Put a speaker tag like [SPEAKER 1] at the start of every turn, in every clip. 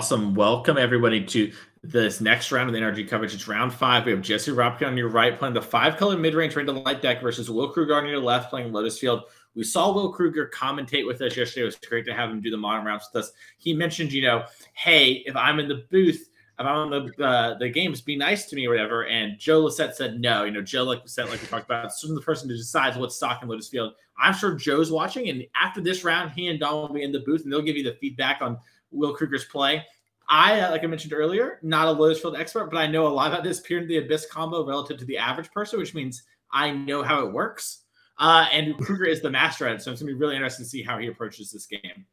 [SPEAKER 1] Awesome. Welcome everybody to this next round of the NRG coverage. It's round five. We have Jesse Robkin on your right playing the five color mid range Rain Light deck versus Will Krueger on your left playing Lotus Field. We saw Will Krueger commentate with us yesterday. It was great to have him do the modern rounds with us. He mentioned, you know, hey, if I'm in the booth, if I'm on the uh, the games, be nice to me or whatever. And Joe Lissette said no. You know, Joe, like said, like we talked about, is the person who decides what's stock in Lotus Field. I'm sure Joe's watching, and after this round, he and Dom will be in the booth, and they'll give you the feedback on Will Krueger's play. I, uh, like I mentioned earlier, not a Lotus Field expert, but I know a lot about this Peer into the Abyss combo relative to the average person, which means I know how it works. Uh, and Krueger is the master at it, so it's gonna be really interesting to see how he approaches this game.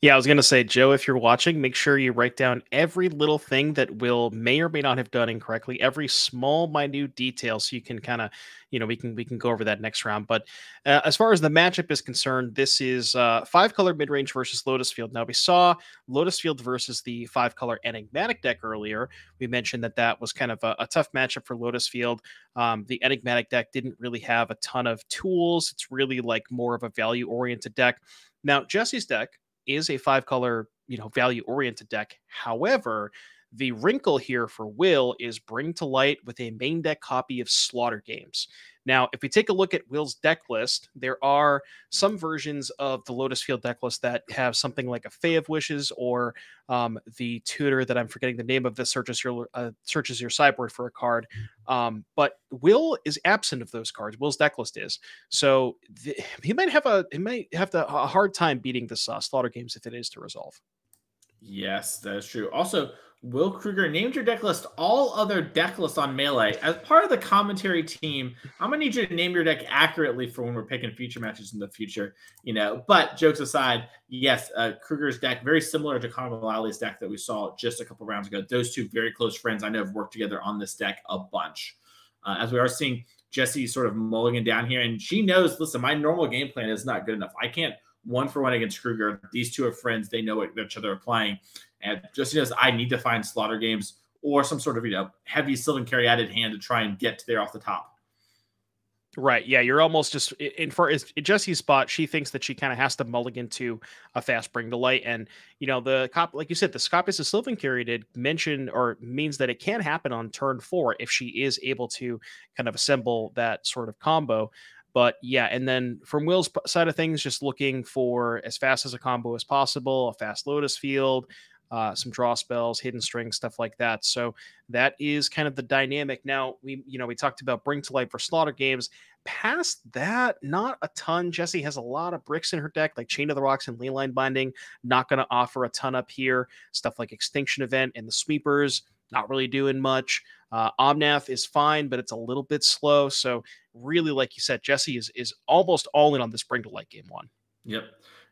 [SPEAKER 2] Yeah, I was gonna say, Joe, if you're watching, make sure you write down every little thing that Will may or may not have done incorrectly, every small, minute detail, so you can kind of, you know, we can we can go over that next round. But uh, as far as the matchup is concerned, this is uh, five color mid range versus Lotus Field. Now we saw Lotus Field versus the five color Enigmatic deck earlier. We mentioned that that was kind of a, a tough matchup for Lotus Field. Um, the Enigmatic deck didn't really have a ton of tools. It's really like more of a value oriented deck. Now Jesse's deck is a five color, you know, value oriented deck. However, the wrinkle here for Will is bring to light with a main deck copy of Slaughter Games. Now, if we take a look at Will's deck list, there are some versions of the Lotus Field deck list that have something like a Fae of Wishes or um, the tutor that I'm forgetting the name of that searches your uh, searches your sideboard for a card. Um, but Will is absent of those cards. Will's deck list is so he might have a he might have a hard time beating this uh, Slaughter Games if it is to resolve.
[SPEAKER 1] Yes, that is true. Also, Will Krueger named your deck list all other deck lists on Melee. As part of the commentary team, I'm gonna need you to name your deck accurately for when we're picking future matches in the future. You know, but jokes aside, yes, uh, Krueger's deck very similar to Conor Mullally's deck that we saw just a couple rounds ago. Those two very close friends I know have worked together on this deck a bunch. Uh, as we are seeing Jesse sort of mulligan down here, and she knows, listen, my normal game plan is not good enough. I can't one for one against Krueger. These two are friends. They know what each other are playing. And just as I need to find slaughter games or some sort of you know heavy Sylvan Caryatid hand to try and get there off the top.
[SPEAKER 2] Right. Yeah. You're almost just in for in Jesse's spot. She thinks that she kind of has to mulligan to a fast bring to light. And, you know, the cop, like you said, the Scopas of Sylvan Caryatid mentioned or means that it can happen on turn four if she is able to kind of assemble that sort of combo. But yeah, and then from Will's side of things, just looking for as fast as a combo as possible, a fast Lotus field, uh, some draw spells, hidden strings, stuff like that. So that is kind of the dynamic. Now we, you know, we talked about bring to life for slaughter games. Past that, not a ton. Jesse has a lot of bricks in her deck, like Chained to the Rocks and Leyline Binding. Not going to offer a ton up here. Stuff like Extinction Event and the Sweepers, not really doing much. Uh, Omnath is fine, but it's a little bit slow. So really, like you said, Jesse is is almost all in on this bring to light game one.
[SPEAKER 1] Yep.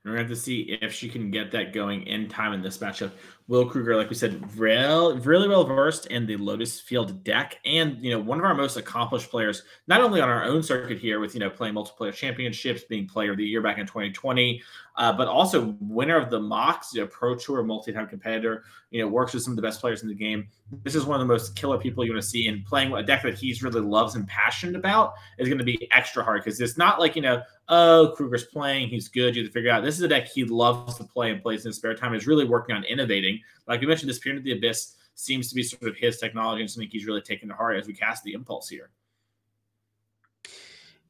[SPEAKER 1] We're going to have to see if she can get that going in time in this matchup. Will Krueger, like we said, real, really well versed in the Lotus Field deck, and you know one of our most accomplished players, not only on our own circuit here with you know playing multiplayer championships, being Player of the Year back in 2020, uh, but also winner of the Mox, you know, Pro Tour multi-time competitor. You know, works with some of the best players in the game. This is one of the most killer people you want to see, and playing a deck that he's really loves and passionate about is going to be extra hard because it's not like you know, oh, Krueger's playing, he's good. You have to figure out this is a deck he loves to play and plays in his spare time. He's really working on innovating. Like we mentioned, this Peer into the Abyss seems to be sort of his technology and something he's really taken to heart as we cast the impulse here.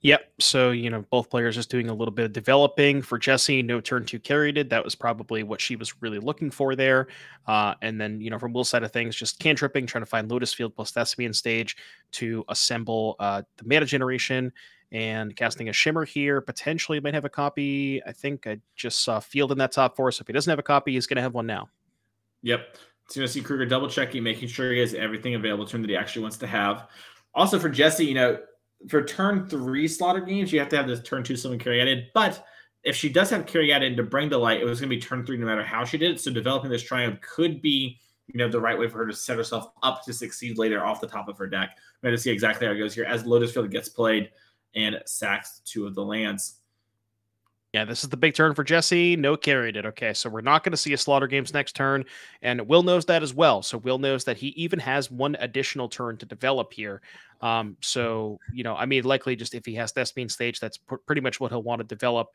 [SPEAKER 2] Yep. So, you know, both players just doing a little bit of developing. For Jesse, no turn two Caryatid. That was probably what she was really looking for there. Uh, and then, you know, from Will's side of things, just cantripping, trying to find Lotus Field plus Thespian stage to assemble uh, the mana generation and casting a Shimmer here. Potentially might have a copy. I think I just saw Field in that top four. So if he doesn't have a copy, he's going to have one now.
[SPEAKER 1] Yep. So you see Krueger double checking, making sure he has everything available to him that he actually wants to have. Also for Jesse, you know, for turn three slaughter games, you have to have this turn two Sylvan Caryatid. But if she does have Caryatid to bring to light, it was going to be turn three no matter how she did it. So developing this triome could be, you know, the right way for her to set herself up to succeed later off the top of her deck. We're going to see exactly how it goes here as Lotus Field gets played and sacks two of the lands.
[SPEAKER 2] Yeah, this is the big turn for Jesse. No Caryatid. Okay, so we're not going to see a Slaughter Games next turn, and Will knows that as well. So Will knows that he even has one additional turn to develop here. Um, so you know, I mean, likely just if he has Thespian stage, that's pr- pretty much what he'll want to develop.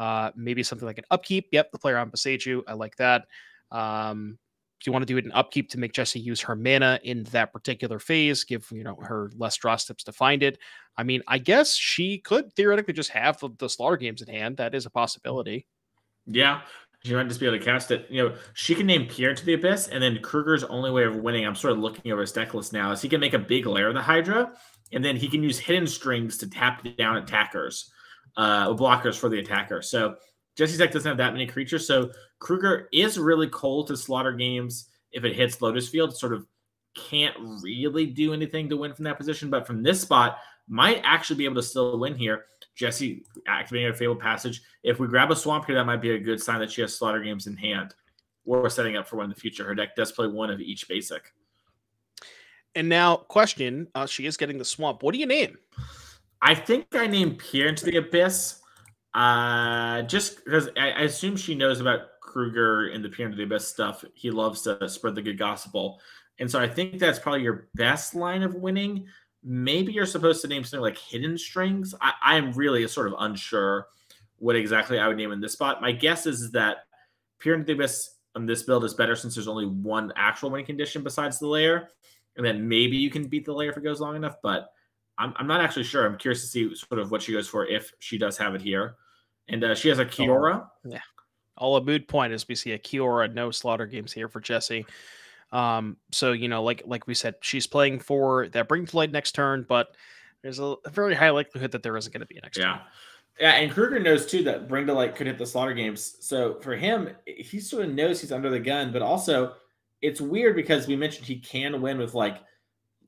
[SPEAKER 2] Uh, maybe something like an upkeep. Yep, the player on beside you. I like that. Um, you want to do it in upkeep to make Jesse use her mana in that particular phase, give you know her less draw steps to find it. I mean, I guess she could theoretically just have the, the slaughter games in hand. That is a possibility.
[SPEAKER 1] Yeah, she might just be able to cast it. You know, she can name Peer into the Abyss, and then Krueger's only way of winning. I'm sort of looking over his deck list now. Is he can make a big lair of the Hydra, and then he can use hidden strings to tap down attackers, uh, blockers for the attacker. So Jesse's deck doesn't have that many creatures, so Krueger is really cold to slaughter games if it hits Lotus Field. Sort of can't really do anything to win from that position, but from this spot, might actually be able to still win here. Jesse activating a fabled passage. If we grab a swamp here, that might be a good sign that she has slaughter games in hand. Or setting up for one in the future. Her deck does play one of each basic.
[SPEAKER 2] And now, question: uh, She is getting the swamp. What do you name?
[SPEAKER 1] I think I named Peer into the Abyss. Uh, just because I, I, assume she knows about Krueger and the Peer into the Abyss stuff. He loves to spread the good gospel, and so I think that's probably your best line of winning. Maybe you're supposed to name something like Hidden Strings. I, am really sort of unsure what exactly I would name in this spot. My guess is that into the Abyss on this build is better since there's only one actual winning condition besides the lair. and then maybe you can beat the lair if it goes long enough. But I'm, I'm not actually sure. I'm curious to see sort of what she goes for if she does have it here. And uh, she has a Kiora.
[SPEAKER 2] Oh, yeah. All a mood point is we see a Kiora, no slaughter games here for Jesse. Um, so you know, like like we said, she's playing for that bring to light next turn, but there's a, a very high likelihood that there isn't going to be a next
[SPEAKER 1] yeah.
[SPEAKER 2] turn.
[SPEAKER 1] Yeah, and Krueger knows too that Bring to Light could hit the slaughter games. So for him, he sort of knows he's under the gun, but also it's weird because we mentioned he can win with like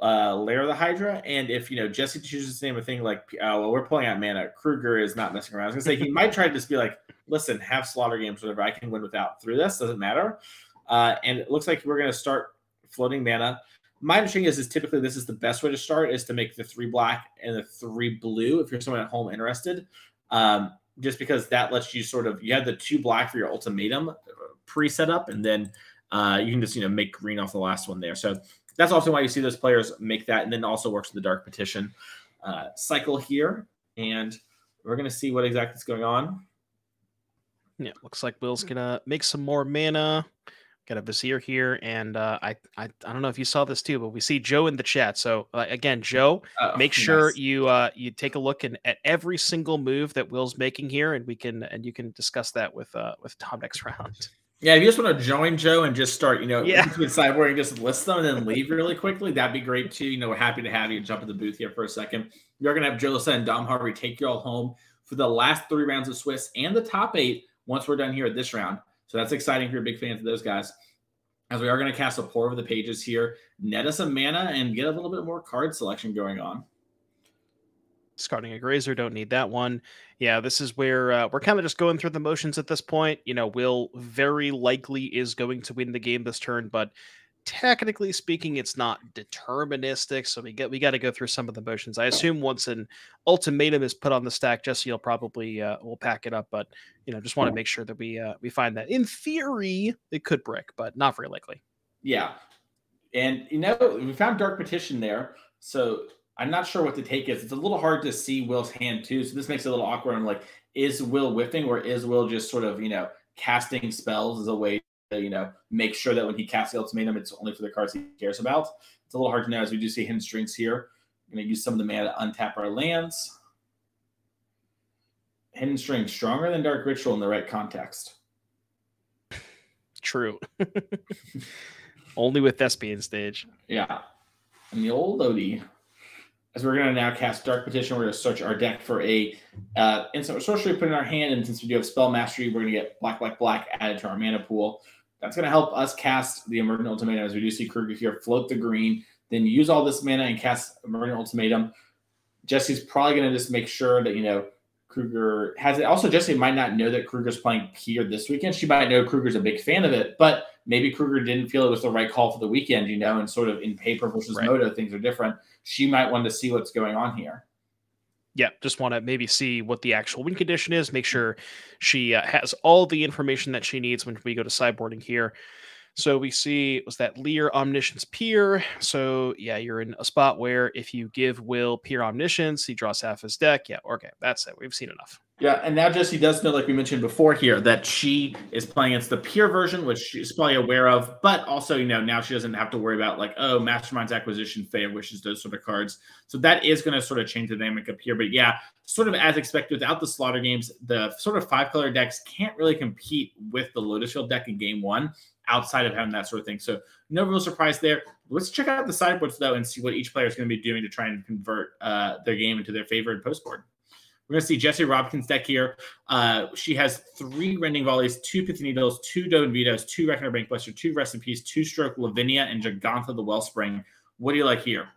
[SPEAKER 1] uh Lair of the Hydra, and if you know Jesse chooses to name a thing like, oh well, we're pulling out mana, Krueger is not messing around. I was gonna say he might try to just be like, listen, have slaughter games, whatever. I can win without through this, doesn't matter. Uh, and it looks like we're gonna start floating mana. My understanding is, is typically this is the best way to start is to make the three black and the three blue if you're someone at home interested. Um, just because that lets you sort of you have the two black for your ultimatum pre-set up, and then uh, you can just you know make green off the last one there. So that's also why you see those players make that, and then also works with the dark petition uh, cycle here. And we're gonna see what exactly is going on.
[SPEAKER 2] Yeah, looks like Will's gonna make some more mana. Got a Vizier here, and uh, I, I I don't know if you saw this too, but we see Joe in the chat. So uh, again, Joe, oh, make sure nice. you uh, you take a look in, at every single move that Will's making here, and we can and you can discuss that with uh, with Tom next round.
[SPEAKER 1] Yeah, if you just want to join Joe and just start, you know, yeah. sideboard and just list them and then leave really quickly, that'd be great too. You know, we're happy to have you jump in the booth here for a second. You're gonna have Joe Lissa and Dom Harvey take you all home for the last three rounds of Swiss and the top eight once we're done here at this round. So that's exciting if you're big fans of those guys. As we are going to cast a pore over the pages here, net us a mana and get a little bit more card selection going on
[SPEAKER 2] discarding a grazer don't need that one. Yeah this is where uh, we're kind of just going through the motions at this point you know will very likely is going to win the game this turn but technically speaking it's not deterministic so we get we got to go through some of the motions. I assume once an ultimatum is put on the stack jesse will probably uh, will pack it up but you know just want to make sure that we uh, we find that. In theory it could brick but not very likely.
[SPEAKER 1] Yeah. And you know we found dark petition there so I'm not sure what the take is. It's a little hard to see Will's hand too, so this makes it a little awkward. I'm like, is Will whiffing or is Will just sort of you know casting spells as a way to you know make sure that when he casts the ultimatum, it's only for the cards he cares about. It's a little hard to know as we do see hidden strings here. I'm going to use some of the mana to untap our lands. Hidden string stronger than dark ritual in the right context.
[SPEAKER 2] True. Only with Thespian stage.
[SPEAKER 1] Yeah. And the old Lodi as we're going to now cast Dark Petition, we're going to search our deck for a uh, instant sorcery, put in our hand, and since we do have Spell Mastery, we're going to get Black, Black, Black added to our mana pool. That's going to help us cast the Emergent Ultimatum, as we do see Krueger here, float the green, then use all this mana and cast Emergent Ultimatum. Jesse's probably going to just make sure that, you know, Krueger has it. Also, Jesse might not know that Krueger's playing here this weekend. She might know Krueger's a big fan of it, but maybe Krueger didn't feel it was the right call for the weekend, you know, and sort of in paper versus right. moto, things are different. She might want to see what's going on here.
[SPEAKER 2] Yeah, just want to maybe see what the actual win condition is, make sure she uh, has all the information that she needs when we go to sideboarding here. So we see was that Lier Omniscience Peer. So yeah, you're in a spot where if you give Will Peer Omniscience, he draws half his deck. Yeah, okay, that's it. We've seen enough.
[SPEAKER 1] Yeah, and now Jesse does know, like we mentioned before here, that she is playing against the peer version, which she's probably aware of, but also, you know, now she doesn't have to worry about like, oh, Mastermind's acquisition, Fae of Wishes, those sort of cards. So that is going to sort of change the dynamic up here. But yeah, sort of as expected, without the slaughter games, the sort of five color decks can't really compete with the Lotus Field deck in game one outside of having that sort of thing. So no real surprise there. Let's check out the sideboards though and see what each player is going to be doing to try and convert uh, their game into their favorite post board. We're going to see Jesse Robkins deck here. Uh, she has three Rending Volleys, two Pithing Needles, two Dovin Vetoes, two Reckoner Bankbuster, two Rest in Peace, two Stroke Lavinia, and Jegantha the Wellspring. What do you like here?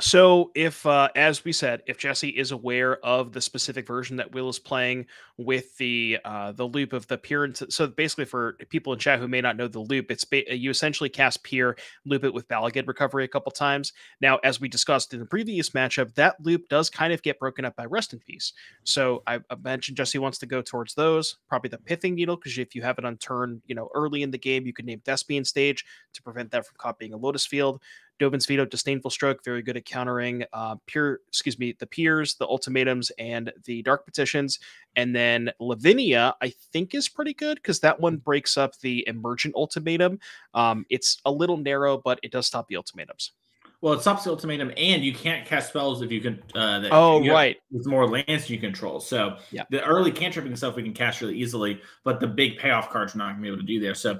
[SPEAKER 2] So, if, uh, as we said, if Jesse is aware of the specific version that Will is playing with the uh, the loop of the appearance, so basically for people in chat who may not know the loop, it's ba- you essentially cast Peer, loop it with Bala Ged recovery a couple times. Now, as we discussed in the previous matchup, that loop does kind of get broken up by Rest in Peace. So, I, I mentioned Jesse wants to go towards those, probably the Pithing Needle, because if you have it on turn, you know, early in the game, you can name Thespian Stage to prevent that from copying a Lotus Field. Dovin's Veto, Disdainful Stroke, very good at countering uh, pure, excuse me, the peers, the ultimatums, and the dark petitions. And then Lavinia, I think, is pretty good because that one breaks up the emergent ultimatum. Um, it's a little narrow, but it does stop the ultimatums.
[SPEAKER 1] Well, it stops the ultimatum, and you can't cast spells if you can. Uh, that,
[SPEAKER 2] oh, right.
[SPEAKER 1] With more lands you control. So yeah. the early cantripping stuff we can cast really easily, but the big payoff cards are not going to be able to do there. So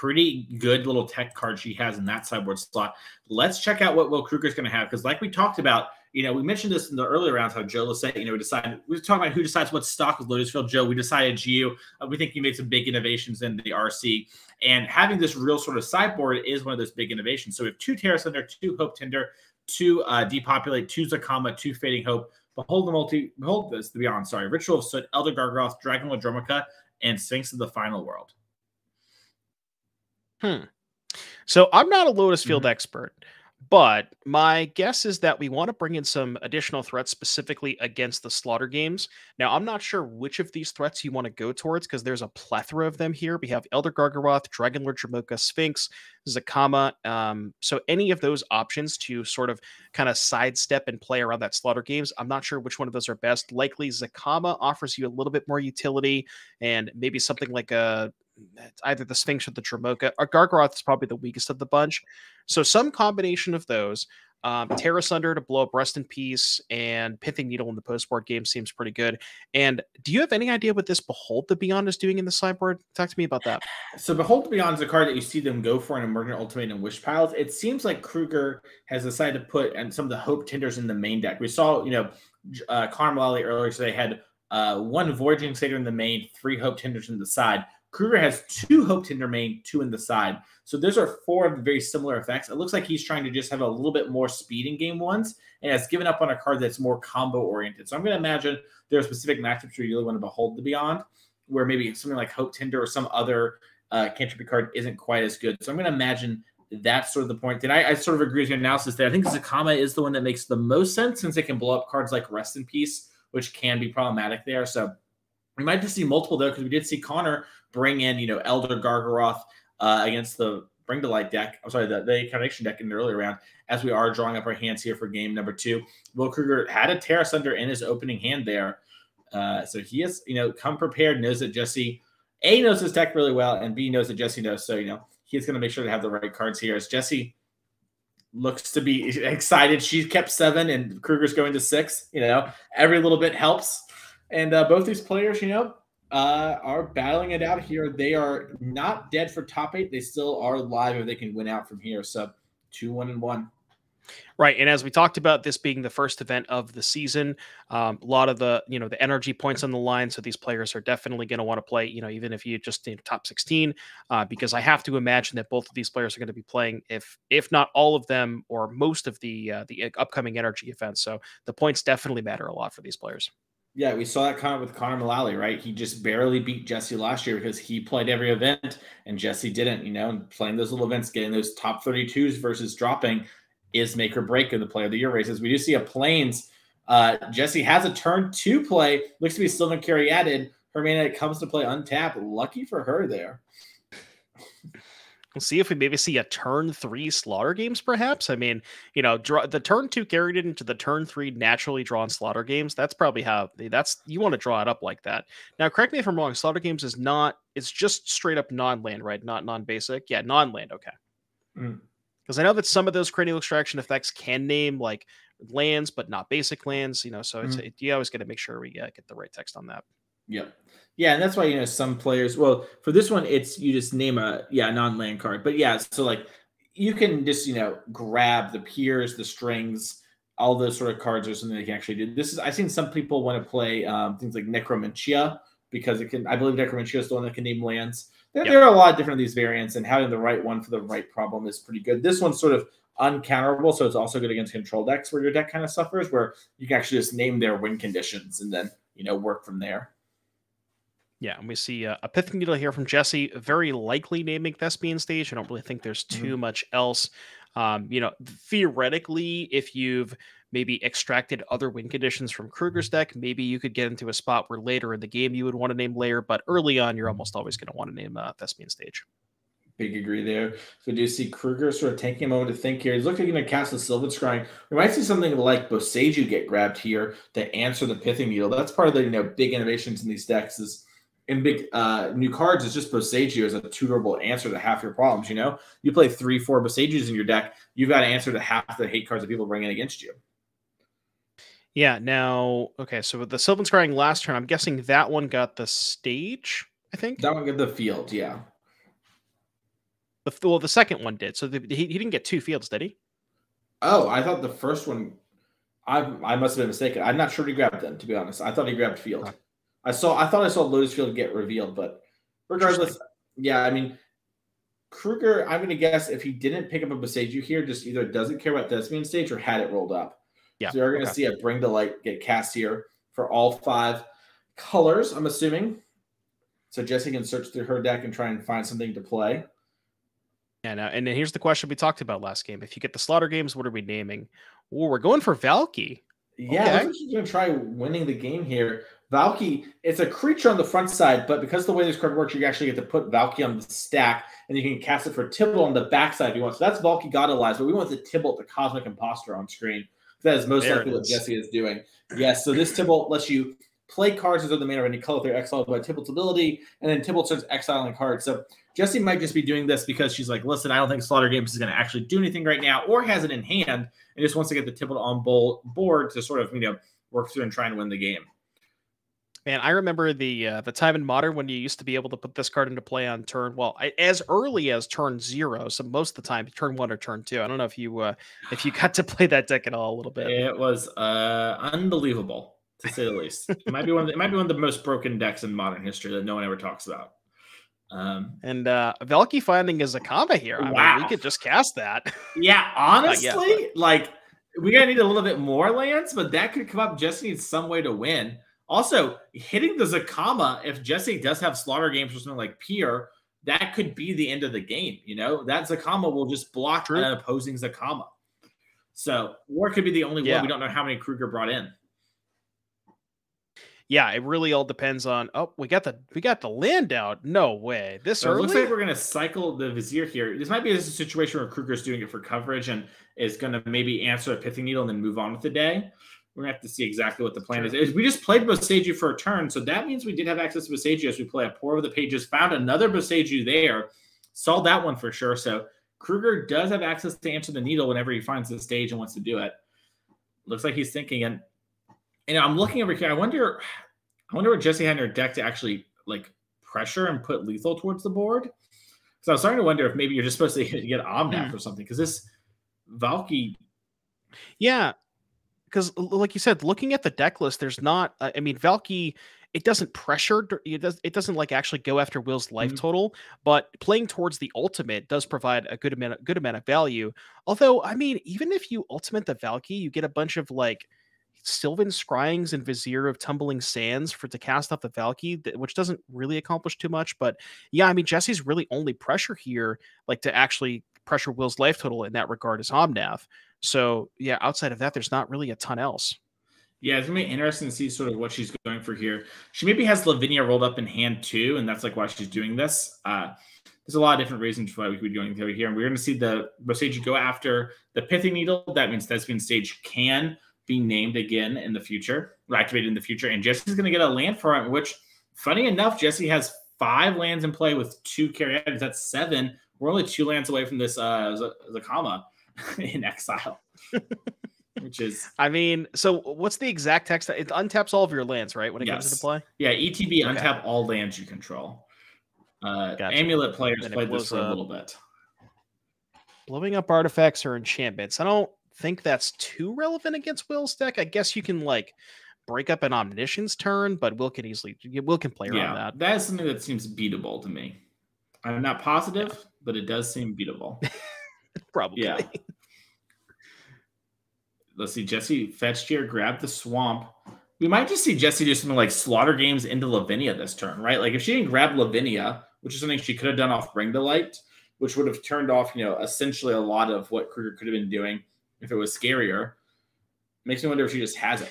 [SPEAKER 1] pretty good little tech card she has in that sideboard slot. Let's check out what Will Krueger's going to have because, like we talked about, you know, we mentioned this in the earlier rounds how Joe Lissette, you know, we decided we were talking about who decides what stock with Lotus Field. Joe, we decided you. Uh, we think you made some big innovations in the RC, and having this real sort of sideboard is one of those big innovations. So we have two Tear Asunder, two Hope Tender, two uh, Depopulate, two Zacama, two Fading Hope. Behold the multi, behold this, the Beyond, sorry, Ritual of Soot, Elder Gargaroth, Dragonlord Dromoka, and Sphinx of the Final Word.
[SPEAKER 2] Hmm. So I'm not a Lotus Field mm-hmm. expert, but my guess is that we want to bring in some additional threats specifically against the slaughter games. Now, I'm not sure which of these threats you want to go towards because there's a plethora of them here. We have Elder Gargaroth, Dragonlord Dromoka, Sphinx, Zacama. Um, so any of those options to sort of kind of sidestep and play around that slaughter games, I'm not sure which one of those are best. Likely Zacama offers you a little bit more utility and maybe something like a either the Sphinx or the Dromoka. Or Gargaroth is probably the weakest of the bunch. So some combination of those. Um, Tear Asunder to blow up Rest in Peace and Pithing Needle in the postboard game seems pretty good. And do you have any idea what this Behold the Beyond is doing in the sideboard? Talk to me about that.
[SPEAKER 1] So Behold the Beyond is a card that you see them go for in Emergent Ultimate and Wish piles. It seems like Krueger has decided to put and some of the Hope Tenders in the main deck. We saw, you know, uh, Connor earlier, so they had uh, one Voyaging Satyr in the main, three Hope Tenders in the side. Krueger has two Hope Tender main, two in the side. So those are four of the very similar effects. It looks like he's trying to just have a little bit more speed in game ones and has given up on a card that's more combo oriented. So I'm going to imagine there are specific matchups where you really want to behold the beyond, where maybe something like Hope Tender or some other uh, cantrip card isn't quite as good. So I'm going to imagine that's sort of the point. And I, I, sort of agree with your analysis there. I think Zacama is the one that makes the most sense since it can blow up cards like Rest in Peace, which can be problematic there. So we might just see multiple though, because we did see Connor bring in, you know, Elder Gargaroth uh, against the Bring to Light deck. I'm sorry, the, the Connection deck in the earlier round. As we are drawing up our hands here for game number two, Will Krueger had a Tear Asunder in his opening hand there. Uh, so he has, you know, come prepared, knows that Jesse A knows his deck really well, and B knows that Jesse knows. So, you know, he's going to make sure to have the right cards here. As Jesse looks to be excited, she kept seven and Krueger's going to six. You know, every little bit helps. And uh, both these players, you know, uh, are battling it out here. They are not dead for top eight. They still are alive if they can win out from here. So two, one, and one.
[SPEAKER 2] Right, and as we talked about this being the first event of the season, um, a lot of the you know the energy points on the line. So these players are definitely going to want to play. You know, even if you just in top sixteen, uh, because I have to imagine that both of these players are going to be playing, if if not all of them or most of the uh, the upcoming energy events. So the points definitely matter a lot for these players.
[SPEAKER 1] Yeah, we saw that of with Connor Mullally, right? He just barely beat Jesse last year because he played every event and Jesse didn't, you know, and playing those little events, getting those top 32s versus dropping is make or break in the player of the year races. We do see a planes. Uh, Jesse has a turn to play, looks to be no Caryatid. Her mana comes to play untapped. Lucky for her there.
[SPEAKER 2] We'll see if we maybe see a turn three slaughter games, perhaps. I mean, you know, draw, the turn two Caryatid into the turn three naturally drawn slaughter games. That's probably how that's you want to draw it up like that. Now, correct me if I'm wrong. Slaughter games is not. It's just straight up non land, right? Not non basic. Yeah, non land. Okay. Because mm. I know that some of those cranial extraction effects can name like lands, but not basic lands. You know, so it's mm. you always got to make sure we uh, get the right text on that.
[SPEAKER 1] Yep. Yeah, and that's why you know some players. Well, for this one, it's you just name a yeah non-land card. But yeah, so like you can just you know grab the peers, the strings, all those sort of cards or something they can actually do. This is I've seen some people want to play um, things like Necromentia because it can. I believe Necromentia is the one that can name lands. There, yep. there are a lot of different of these variants, and having the right one for the right problem is pretty good. This one's sort of uncounterable, so it's also good against control decks where your deck kind of suffers, where you can actually just name their win conditions and then you know work from there.
[SPEAKER 2] Yeah, and we see uh, a Pithing Needle here from Jesse, very likely naming Thespian Stage. I don't really think there's too mm-hmm. much else. Um, you know, theoretically, if you've maybe extracted other win conditions from Krueger's deck, maybe you could get into a spot where later in the game you would want to name Lair, but early on, you're almost always going to want to name uh, Thespian Stage.
[SPEAKER 1] Big agree there. So do you see Krueger sort of taking a moment to think here? He's looking to cast the Sylvan Scrying. We might see something like Boseiju get grabbed here to answer the Pithing Needle. That's part of the you know big innovations in these decks is in big uh, new cards is just Boseiju as a tutorable answer to half your problems. You know, you play three, four Boseijus in your deck, you've got to answer to half the hate cards that people bring in against you.
[SPEAKER 2] Yeah. Now, okay. So with the Sylvan Scrying last turn, I'm guessing that one got the stage. I think
[SPEAKER 1] that one got the field. Yeah.
[SPEAKER 2] The well, the second one did. So the, he he didn't get two fields, did he?
[SPEAKER 1] Oh, I thought the first one. I I must have been mistaken. I'm not sure he grabbed them. To be honest, I thought he grabbed field. I saw I thought I saw Lotus Field get revealed, but regardless, yeah, I mean Krueger, I'm gonna guess if he didn't pick up a Boseiju here, just either doesn't care about Thespian stage or had it rolled up. Yeah. So you're gonna okay. see a bring to light get cast here for all five colors, I'm assuming. So Jesse can search through her deck and try and find something to play.
[SPEAKER 2] And uh, and here's the question we talked about last game. If you get the slaughter games, what are we naming? Oh, we're going for Valki.
[SPEAKER 1] Yeah, okay. she's gonna try winning the game here. Valki, it's a creature on the front side, but because the way this card works, you actually get to put Valki on the stack, and you can cast it for Tibalt on the backside if you want. So that's Valki God of Lies, but we want the Tibalt, the Cosmic Imposter, on screen. That is most there likely what Jesse is doing. Yes, so this Tibalt lets you play cards as though the mana of any color they're exiled by Tibalt's ability, and then Tibalt starts exiling cards. So Jesse might just be doing this because she's like, listen, I don't think Slaughter Games is going to actually do anything right now, or has it in hand, and just wants to get the Tibalt on board to sort of, you know, work through and try and win the game.
[SPEAKER 2] Man, I remember the uh, the time in modern when you used to be able to put this card into play on turn well I, as early as turn zero. So most of the time, turn one or turn two. I don't know if you uh, if you got to play that deck at all a little bit.
[SPEAKER 1] It was uh, unbelievable to say the least. It might be one. Of the, it might be one of the most broken decks in modern history that no one ever talks about.
[SPEAKER 2] Um, and uh Valki finding is a combo here. I wow. mean, we could just cast that.
[SPEAKER 1] Yeah, honestly, yet, like we gotta need a little bit more lands, but that could come up. Just needs some way to win. Also, hitting the Zacama, if Jesse does have slaughter games or something like Peer, that could be the end of the game. You know, that Zacama will just block True. an opposing Zacama. So, or it could be the only yeah. one. We don't know how many Krueger brought in.
[SPEAKER 2] Yeah, it really all depends on. Oh, we got the we got the land out. No way. This so
[SPEAKER 1] early? It looks like we're gonna cycle the Vizier here. This might be a situation where Krueger's doing it for coverage and is gonna maybe answer a pithing needle and then move on with the day. We're gonna have to see exactly what the plan sure. is. We just played Boseiju for a turn, so that means we did have access to Boseiju as we play a pore over the pages. Found another Boseiju there, saw that one for sure. So Krueger does have access to answer the needle whenever he finds the stage and wants to do it. Looks like he's thinking, and you know, I'm looking over here. I wonder, I wonder what Jesse had in her deck to actually like pressure and put lethal towards the board. So I was starting to wonder if maybe you're just supposed to get Omnath mm. or something because this Valki.
[SPEAKER 2] Yeah, because like you said, looking at the deck list, there's not. Uh, I mean, Valki, it doesn't pressure. It does. It doesn't like actually go after Will's life mm-hmm. total, but playing towards the ultimate does provide a good amount, good amount of value. Although, I mean, even if you ultimate the Valki, you get a bunch of like Sylvan Scryings and Vizier of Tumbling Sands for to cast off the Valki, which doesn't really accomplish too much. But yeah, I mean, Jesse's really only pressure here, like to actually pressure Will's life total in that regard, is Omnath. So yeah, outside of that, there's not really a ton else.
[SPEAKER 1] Yeah, it's gonna be interesting to see sort of what she's going for here. She maybe has Lavinia rolled up in hand too, and that's like why she's doing this. Uh, there's a lot of different reasons why we could be doing over here. And we're going to see the Boseiju go after the Pithing Needle. That means Thespian Stage can be named again in the future, or activated in the future. And Jesse's going to get a land for it. which, funny enough, Jesse has five lands in play with two Caryatids. That's seven. We're only two lands away from this uh, Zacama in exile. which is
[SPEAKER 2] I mean, so what's the exact text? It untaps all of your lands, right? When it yes. comes into play.
[SPEAKER 1] Yeah, ETB okay. untap all lands you control. Uh, gotcha. Amulet players played this for a little bit.
[SPEAKER 2] Blowing up artifacts or enchantments. I don't think that's too relevant against Will's deck. I guess you can like break up an omniscience turn, but Will can easily Will can play around yeah, that.
[SPEAKER 1] That is something that seems beatable to me. I'm not positive, yeah. but it does seem beatable.
[SPEAKER 2] Probably.
[SPEAKER 1] Yeah. Let's see. Jesse fetched here, grabbed the swamp. We might just see Jesse do something like slaughter games into Lavinia this turn, right? Like if she didn't grab Lavinia, which is something she could have done off Bring to Light, which would have turned off, you know, essentially a lot of what Krueger could have been doing if it was scarier. Makes me wonder if she just has it.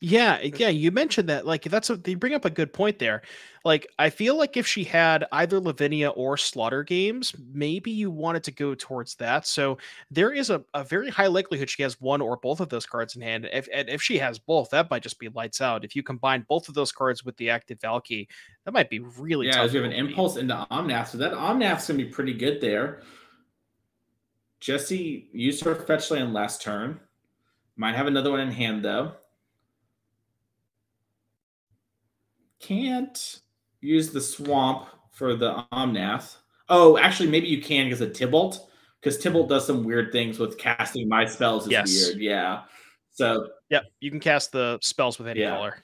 [SPEAKER 2] Yeah, yeah, you mentioned that. Like, that's a, you bring up a good point there. Like, I feel like if she had either Lavinia or Slaughter games, maybe you wanted to go towards that. So there is a, a very high likelihood she has one or both of those cards in hand. If and if she has both, that might just be lights out. If you combine both of those cards with the active Valki, that might be really
[SPEAKER 1] yeah. Tough you have an impulse into Omnath, so that Omnath's gonna be pretty good there. Jesse used her fetch land last turn. Might have another one in hand though. Can't use the swamp for the Omnath. Oh, actually, maybe you can because of Tibalt, because Tibalt does some weird things with casting my spells. Is yes. weird. Yeah. So.
[SPEAKER 2] Yep, you can cast the spells with any yeah. color.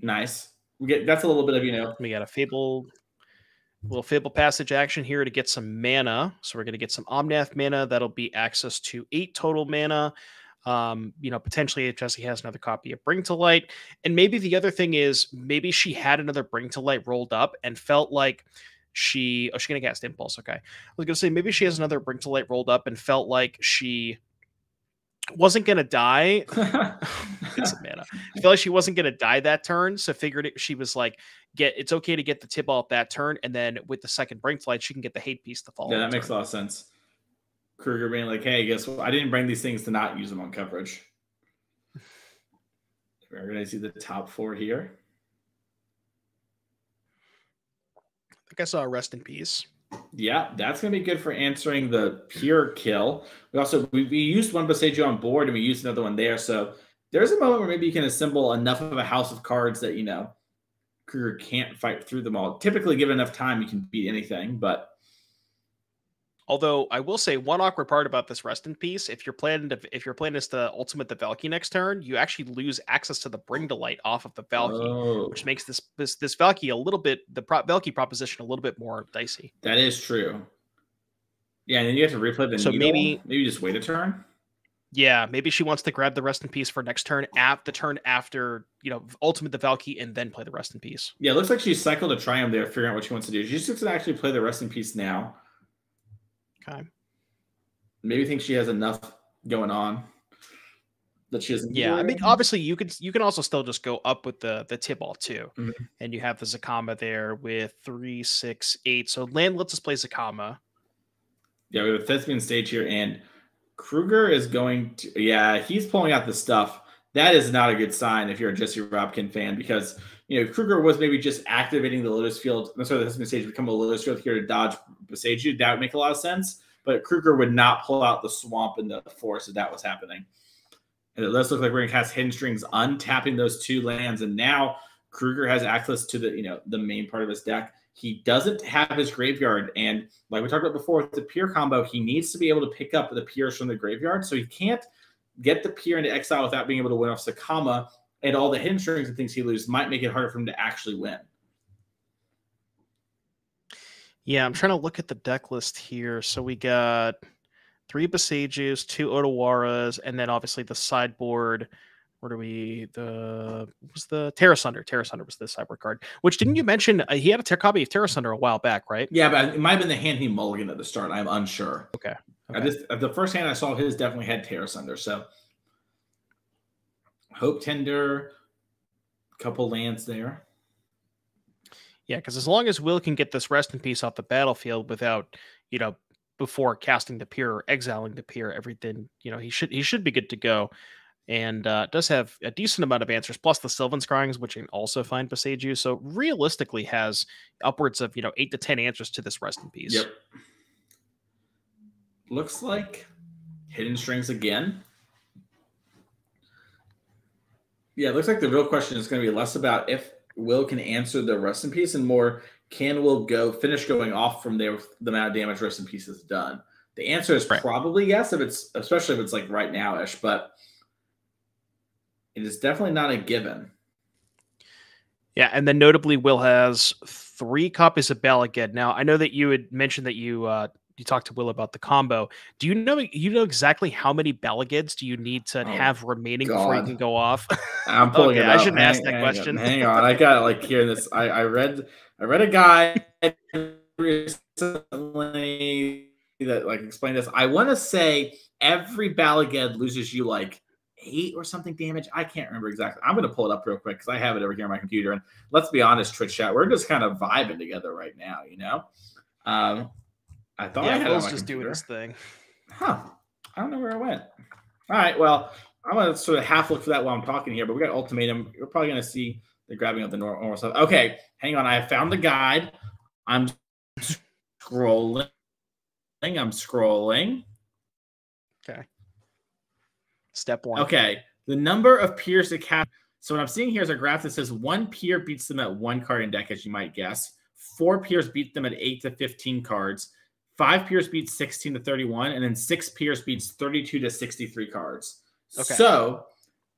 [SPEAKER 1] Nice. We get that's a little bit of you know.
[SPEAKER 2] We got a fable, little fable passage action here to get some mana. So we're gonna get some Omnath mana. That'll be access to eight total mana. Um, you know, potentially if Jesse has another copy of Bring to Light. And maybe the other thing is maybe she had another Bring to Light rolled up and felt like she oh she's gonna cast impulse. Okay. I was gonna say maybe she has another Bring to Light rolled up and felt like she wasn't gonna die. it's a mana. I feel like she wasn't gonna die that turn, so figured it, she was like, get it's okay to get the tip off that turn, and then with the second bring flight, she can get the hate piece to fall.
[SPEAKER 1] Yeah, that makes a lot of sense. Krueger being like, "Hey, guess what? I didn't bring these things to not use them on coverage." We're going to see the top four here.
[SPEAKER 2] I think I saw a rest in peace.
[SPEAKER 1] Yeah, that's going to be good for answering the pure kill. We also we, we used one Boseiju on board and we used another one there. So there's a moment where maybe you can assemble enough of a house of cards that you know Krueger can't fight through them all. Typically, given enough time, you can beat anything, but
[SPEAKER 2] Although I will say one awkward part about this rest in peace, if you're planning to if you're planning is the ultimate the Valki next turn, you actually lose access to the bring to light off of the Valki, oh. which makes this this this Valki a little bit the pro, Valki proposition a little bit more dicey.
[SPEAKER 1] That is true. Yeah, and then you have to replay the so needle. maybe maybe just wait a turn.
[SPEAKER 2] Yeah, maybe she wants to grab the rest in peace for next turn at the turn after, you know, ultimate the Valki and then play the rest in peace.
[SPEAKER 1] Yeah, it looks like she cycled a triome there, figuring out what she wants to do. She's just to actually play the rest in peace now.
[SPEAKER 2] Okay.
[SPEAKER 1] Maybe think she has enough going on that she doesn't.
[SPEAKER 2] Yeah, I mean, obviously you could you can also still just go up with the the Tibalt too, mm-hmm. and you have the Zacama there with three, six, eight. So land lets us play Zacama.
[SPEAKER 1] Yeah, we have a thespian stage here, and Krueger is going to. Yeah, he's pulling out the stuff. That is not a good sign if you're a Jesse Robkin fan because you know, Krueger was maybe just activating the Lotus Field. I'm sorry, the stage become a Lotus Field here to dodge Boseiju. That would make a lot of sense. But Krueger would not pull out the swamp and the forest if that was happening. And it does look like we're gonna cast Hidden Strings, untapping those two lands. And now Krueger has access to the, you know, the main part of his deck. He doesn't have his graveyard. And like we talked about before with the Peer combo, he needs to be able to pick up the Peers from the graveyard. So he can't get the Peer into exile without being able to win off Zacama. and all the hidden strings and things he loses might make it harder for him to actually win.
[SPEAKER 2] Yeah, I'm trying to look at the deck list here. So we got three Boseijus, two Otawaras, and then obviously the sideboard. Where do we the was the Tear Asunder? Tear Asunder was the sideboard card. Which didn't you mention? Uh, he had a ter- copy of Tear Asunder a while back, right?
[SPEAKER 1] Yeah, but it might have been the hand he mulligan at the start. I'm unsure.
[SPEAKER 2] Okay.
[SPEAKER 1] okay. I just the first hand I saw his definitely had Tear Asunder. So Hope Tender, couple lands there.
[SPEAKER 2] Yeah, because as long as Will can get this rest in peace off the battlefield without, you know, before casting the peer or exiling the peer, everything, you know, he should he should be good to go. And uh, does have a decent amount of answers, plus the Sylvan Scryings, which can also find Boseiju. So realistically, has upwards of you know eight to ten answers to this rest in peace.
[SPEAKER 1] Yep. Looks like hidden strings again. Yeah, it looks like the real question is going to be less about if Will can answer the rest in peace and more can Will go finish going off from there with the amount of damage rest in peace is done. The answer is right. probably yes if it's especially if it's like right now ish, but it is definitely not a given.
[SPEAKER 2] Yeah, and then notably, Will has three copies of Bala Ged. Now, I know that you had mentioned that you uh, you talked to Will about the combo. Do you know you know exactly how many Bala Geds do you need to oh, have remaining God. before you can go off?
[SPEAKER 1] I'm pulling okay, it. Up. I shouldn't hang, ask that hang question. On, hang on, I got like here. This I, I read I read a guy recently that like explained this. I want to say every Bala Ged loses you like eight or something damage. I can't remember exactly. I'm going to pull it up real quick because I have it over here on my computer. And let's be honest, Twitch chat, we're just kind of vibing together right now. You know, um, I thought yeah, I had just computer. doing
[SPEAKER 2] his thing.
[SPEAKER 1] Huh? I don't know where I went. All right. Well, I'm going to sort of half look for that while I'm talking here. But we got ultimatum. You're probably going to see the grabbing of the normal stuff. Okay, hang on. I found the guide. I'm scrolling. I'm scrolling.
[SPEAKER 2] Okay. Step one.
[SPEAKER 1] Okay. The number of peers to cast. So what I'm seeing here is a graph that says one peer beats them at one card in deck, as you might guess. Four peers beat them at eight to 15 cards. Five peers beats 16 to 31, and then six peers beats 32 to 63 cards. Okay. So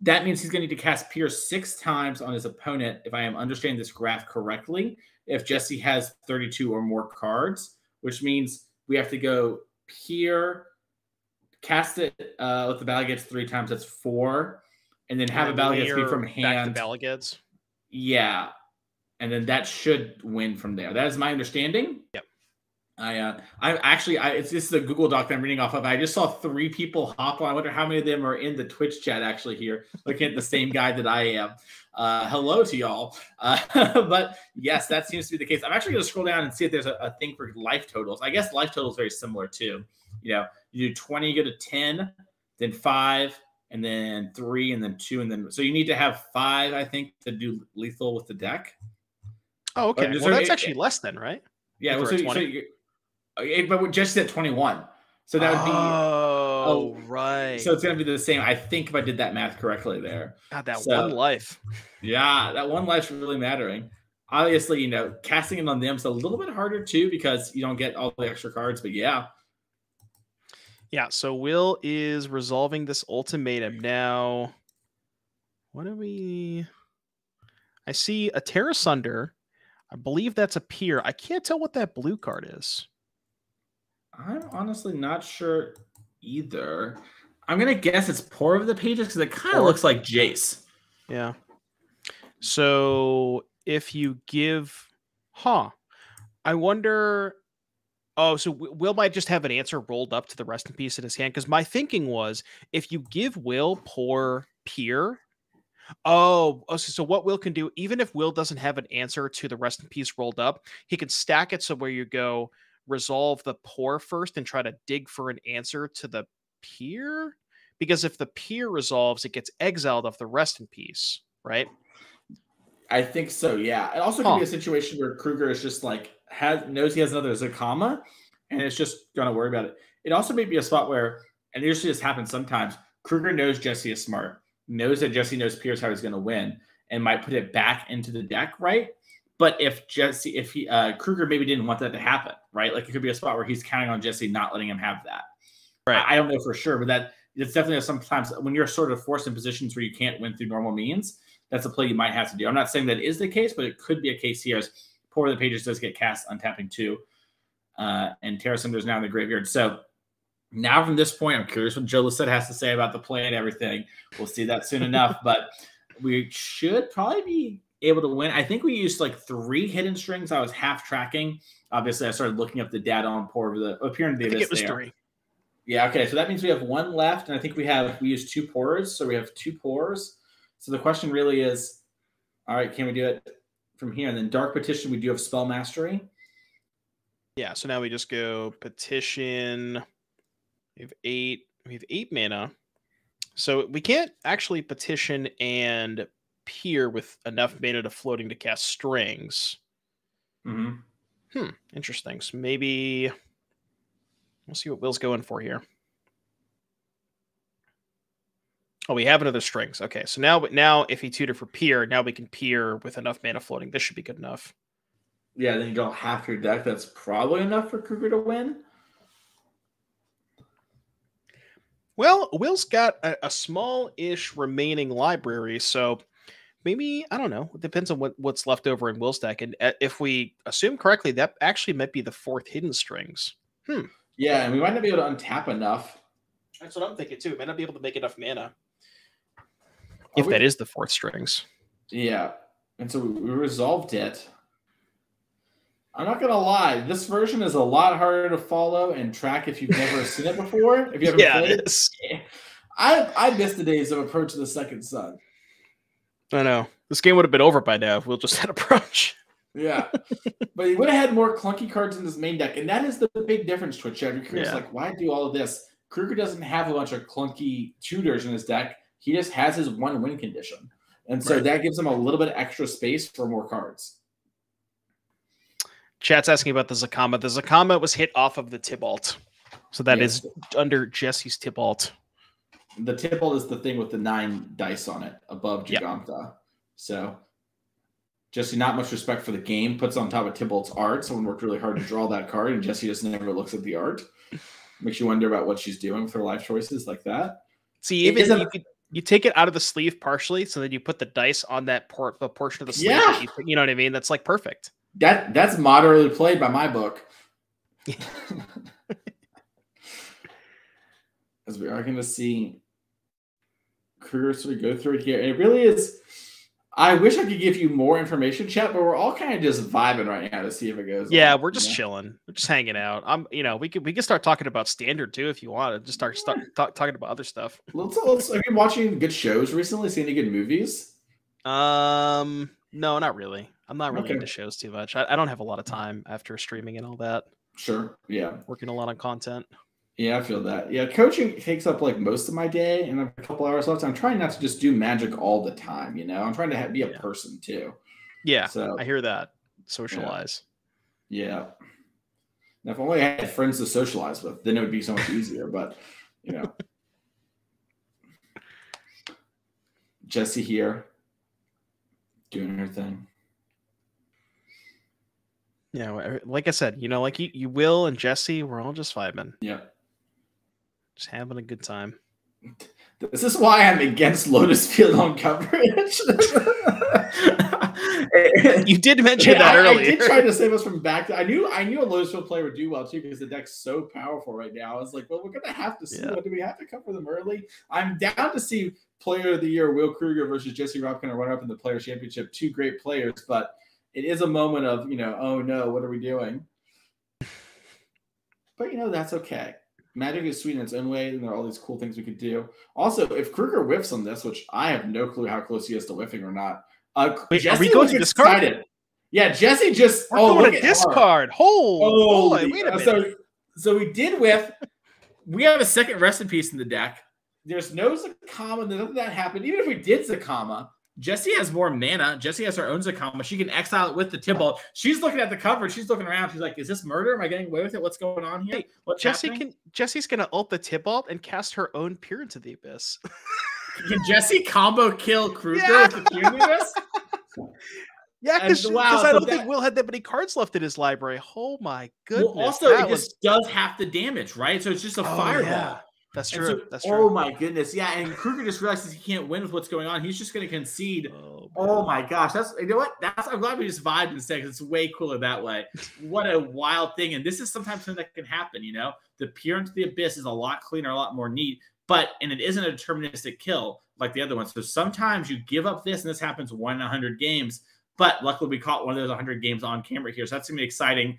[SPEAKER 1] that means he's going to need to cast peers six times on his opponent, if I am understanding this graph correctly. If Jesse has 32 or more cards, which means we have to go peer cast it uh, with the Bala Geds three times. That's four, and then have and a Bala Geds be from hand.
[SPEAKER 2] Bala Geds.
[SPEAKER 1] Yeah, and then that should win from there. That is my understanding.
[SPEAKER 2] Yep.
[SPEAKER 1] I uh, I actually I it's this is a Google Doc that I'm reading off of. I just saw three people hop on. I wonder how many of them are in the Twitch chat actually here, looking at the same guy that I am. Uh, hello to y'all. Uh, but yes, that seems to be the case. I'm actually going to scroll down and see if there's a, a thing for life totals. I guess life totals very similar too. You know, you do 20, you go to 10, then five, and then three, and then two, and then so you need to have five, I think, to do lethal with the deck.
[SPEAKER 2] Oh, okay. Well, that's actually less than right.
[SPEAKER 1] Yeah, well, so, so Eh, but just at 21. So that would be
[SPEAKER 2] oh, oh, right.
[SPEAKER 1] So it's gonna be the same. I think if I did that math correctly there.
[SPEAKER 2] God, that so, one life.
[SPEAKER 1] Yeah, that one life's really mattering. Obviously, you know, casting it on them is a little bit harder too because you don't get all the extra cards. But yeah,
[SPEAKER 2] yeah, so Will is resolving this ultimatum now. What do we? I see a Tear Asunder. I believe that's a peer. I can't tell what that blue card is.
[SPEAKER 1] I'm honestly not sure either. I'm gonna guess it's Pore Over the Pages because it kind of looks like Jace.
[SPEAKER 2] Yeah. So if you give, huh? I wonder Oh, so Will might just have an answer rolled up to the rest in peace in his hand. Because my thinking was, if you give Will Pore peer, oh, oh so, so what Will can do, even if Will doesn't have an answer to the rest in peace rolled up, he can stack it so where you go resolve the Pore first and try to dig for an answer to the peer. Because if the peer resolves, it gets exiled off the rest in peace, right?
[SPEAKER 1] I think so. Yeah. It also huh. could be a situation where krueger is just like has knows he has another Zacama, and it's just gonna worry about it. It also may be a spot where, and usually this happens sometimes. krueger knows Jesse is smart, knows that Jesse knows Pierce how he's gonna win, and might put it back into the deck, right? But if Jesse, if he uh, Krueger maybe didn't want that to happen, right? Like it could be a spot where he's counting on Jesse not letting him have that. Right. I, I don't know for sure, but that it's definitely sometimes when you're sort of forced in positions where you can't win through normal means. That's a play you might have to do. I'm not saying that is the case, but it could be a case here. As Pore Over the Pages does get cast untapping too. Uh, and is now in the graveyard. So now from this point, I'm curious what Joe Lissette has to say about the play and everything. We'll see that soon enough, but we should probably be able to win. I think we used like three hidden strings. I was half tracking. Obviously, I started looking up the data on Pore of the to be this there. Three. Yeah, okay. So that means we have one left, and I think we have we use two pores, so we have two pores. So the question really is, all right, can we do it? from here. And then Dark Petition, we do have Spell Mastery.
[SPEAKER 2] Yeah, so now we just go petition. We have eight. We have eight mana. So we can't actually petition and peer with enough mana to floating to cast strings.
[SPEAKER 1] Mm-hmm.
[SPEAKER 2] Hmm, interesting. So maybe we'll see what Will's going for here. Oh, we have another strings. Okay, so now, now if he tutor for peer, now we can peer with enough mana floating. This should be good enough.
[SPEAKER 1] Yeah, then you don't half your deck. That's probably enough for Krueger to win.
[SPEAKER 2] Well, Will's got a, a small-ish remaining library, so maybe I don't know. It depends on what, what's left over in Will's deck, and uh, if we assume correctly, that actually might be the fourth hidden strings. Hmm.
[SPEAKER 1] Yeah, and we might not be able to untap enough.
[SPEAKER 2] That's what I'm thinking too. Might not be able to make enough mana. If we... that is the fourth strings.
[SPEAKER 1] Yeah, and so we resolved it. I'm not gonna lie, this version is a lot harder to follow and track if you've never seen it before. If you haven't
[SPEAKER 2] yeah,
[SPEAKER 1] played it, I I miss the days of Approach of the Second Sun.
[SPEAKER 2] I know this game would have been over by now if we'll just had a Approach.
[SPEAKER 1] Yeah, but he would have had more clunky cards in his main deck, and that is the big difference. Twitch chat. You're yeah. like, why do all of this? Krueger doesn't have a bunch of clunky tutors in his deck. He just has his one win condition, and so right. that gives him a little bit extra space for more cards.
[SPEAKER 2] Chat's asking about the Zacama. The Zacama was hit off of the Tibalt. So that yes. is under Jesse's Tibalt.
[SPEAKER 1] The Tibalt is the thing with the nine dice on it above Jegantha. Yep. So Jesse, not much respect for the game, puts on top of Tibalt's art. Someone worked really hard to draw that card, and Jesse just never looks at the art. Makes you wonder about what she's doing with her life choices like that.
[SPEAKER 2] See, even you, could, you take it out of the sleeve partially, so that you put the dice on that port, the portion of the sleeve.
[SPEAKER 1] Yeah.
[SPEAKER 2] You, you know what I mean? That's like perfect.
[SPEAKER 1] That that's moderately played by my book. As we are going to see Of go through it here. And it really is. I wish I could give you more information, chat, but we're all kind of just vibing right now to see if it goes.
[SPEAKER 2] Yeah, on, we're just chilling. We're just hanging out. I'm, you know, we could we could start talking about standard too if you want to. Just start start talk, talking about other stuff.
[SPEAKER 1] Let's, let's. Have you been watching good shows recently? Seen any good movies?
[SPEAKER 2] Um, no, not really. I'm not really okay. into shows too much. I, I, don't have a lot of time after streaming and all that.
[SPEAKER 1] Sure. Yeah.
[SPEAKER 2] Working a lot on content.
[SPEAKER 1] Yeah, I feel that. Yeah, coaching takes up like most of my day, and I have a couple hours left. I'm trying not to just do magic all the time. You know, I'm trying to have, be a yeah. person too.
[SPEAKER 2] Yeah. So I hear that. Socialize.
[SPEAKER 1] Yeah. yeah. Now, if only I had friends to socialize with, then it would be so much easier. but you know, Jesse here doing her thing.
[SPEAKER 2] Yeah, er, like I said, you know, like you, you Will and Jesse, we're all just vibing.
[SPEAKER 1] Yeah.
[SPEAKER 2] Just having a good time.
[SPEAKER 1] This is why I'm against Lotus Field on coverage.
[SPEAKER 2] you did mention that
[SPEAKER 1] I,
[SPEAKER 2] earlier.
[SPEAKER 1] I did try to save us from back. To, I knew I knew a Lotus Field player would do well too because the deck's so powerful right now. I was like, well, we're gonna have to see. Yeah. Do we have to cover them early? I'm down to see Player of the Year Will Krueger versus Jesse Robkin run up in the Player Championship. Two great players, but it is a moment of you know, oh no, what are we doing? But you know, that's okay. Magic is sweet in its own way, and there are all these cool things we could do. Also, if Krueger whiffs on this, which I have no clue how close he is to whiffing or not. Uh,
[SPEAKER 2] Wait, Jesse are we going to discard it?
[SPEAKER 1] Yeah, Jesse just
[SPEAKER 2] We're oh look at discard. Hold, oh, wait a minute.
[SPEAKER 1] So, so we did whiff. we have a second rest in peace in the deck. There's no Zacama. Nothing that happened. Even if we did Zacama, Jesse has more mana. Jesse has her own Zacama. She can exile it with the Tibalt. She's looking at the cover. She's looking around. She's like, "Is this murder? Am I getting away with it? What's going on here? What's
[SPEAKER 2] Jesse
[SPEAKER 1] happening?
[SPEAKER 2] can Jesse's gonna ult the Tibalt and cast her own Peer into the Abyss.
[SPEAKER 1] can Jesse combo kill Krueger yeah. with the Peer into the Abyss?
[SPEAKER 2] Yeah, because wow, I don't that, think Will had that many cards left in his library. Oh my goodness!
[SPEAKER 1] Well, also, it was... just does half the damage, right? So it's just a oh, fireball. Yeah.
[SPEAKER 2] That's true. So, That's
[SPEAKER 1] true. Oh my goodness, yeah. And Krueger just realizes he can't win with what's going on. He's just going to concede. Oh, oh, my gosh, that's you know what? That's I'm glad we just vibed instead because it's way cooler that way. what a wild thing! And this is sometimes something that can happen. You know, the peer into the abyss is a lot cleaner, a lot more neat. But and it isn't a deterministic kill like the other ones. So sometimes you give up this, and this happens one in a hundred games. But luckily, we caught one of those 100 games on camera here, so that's gonna be exciting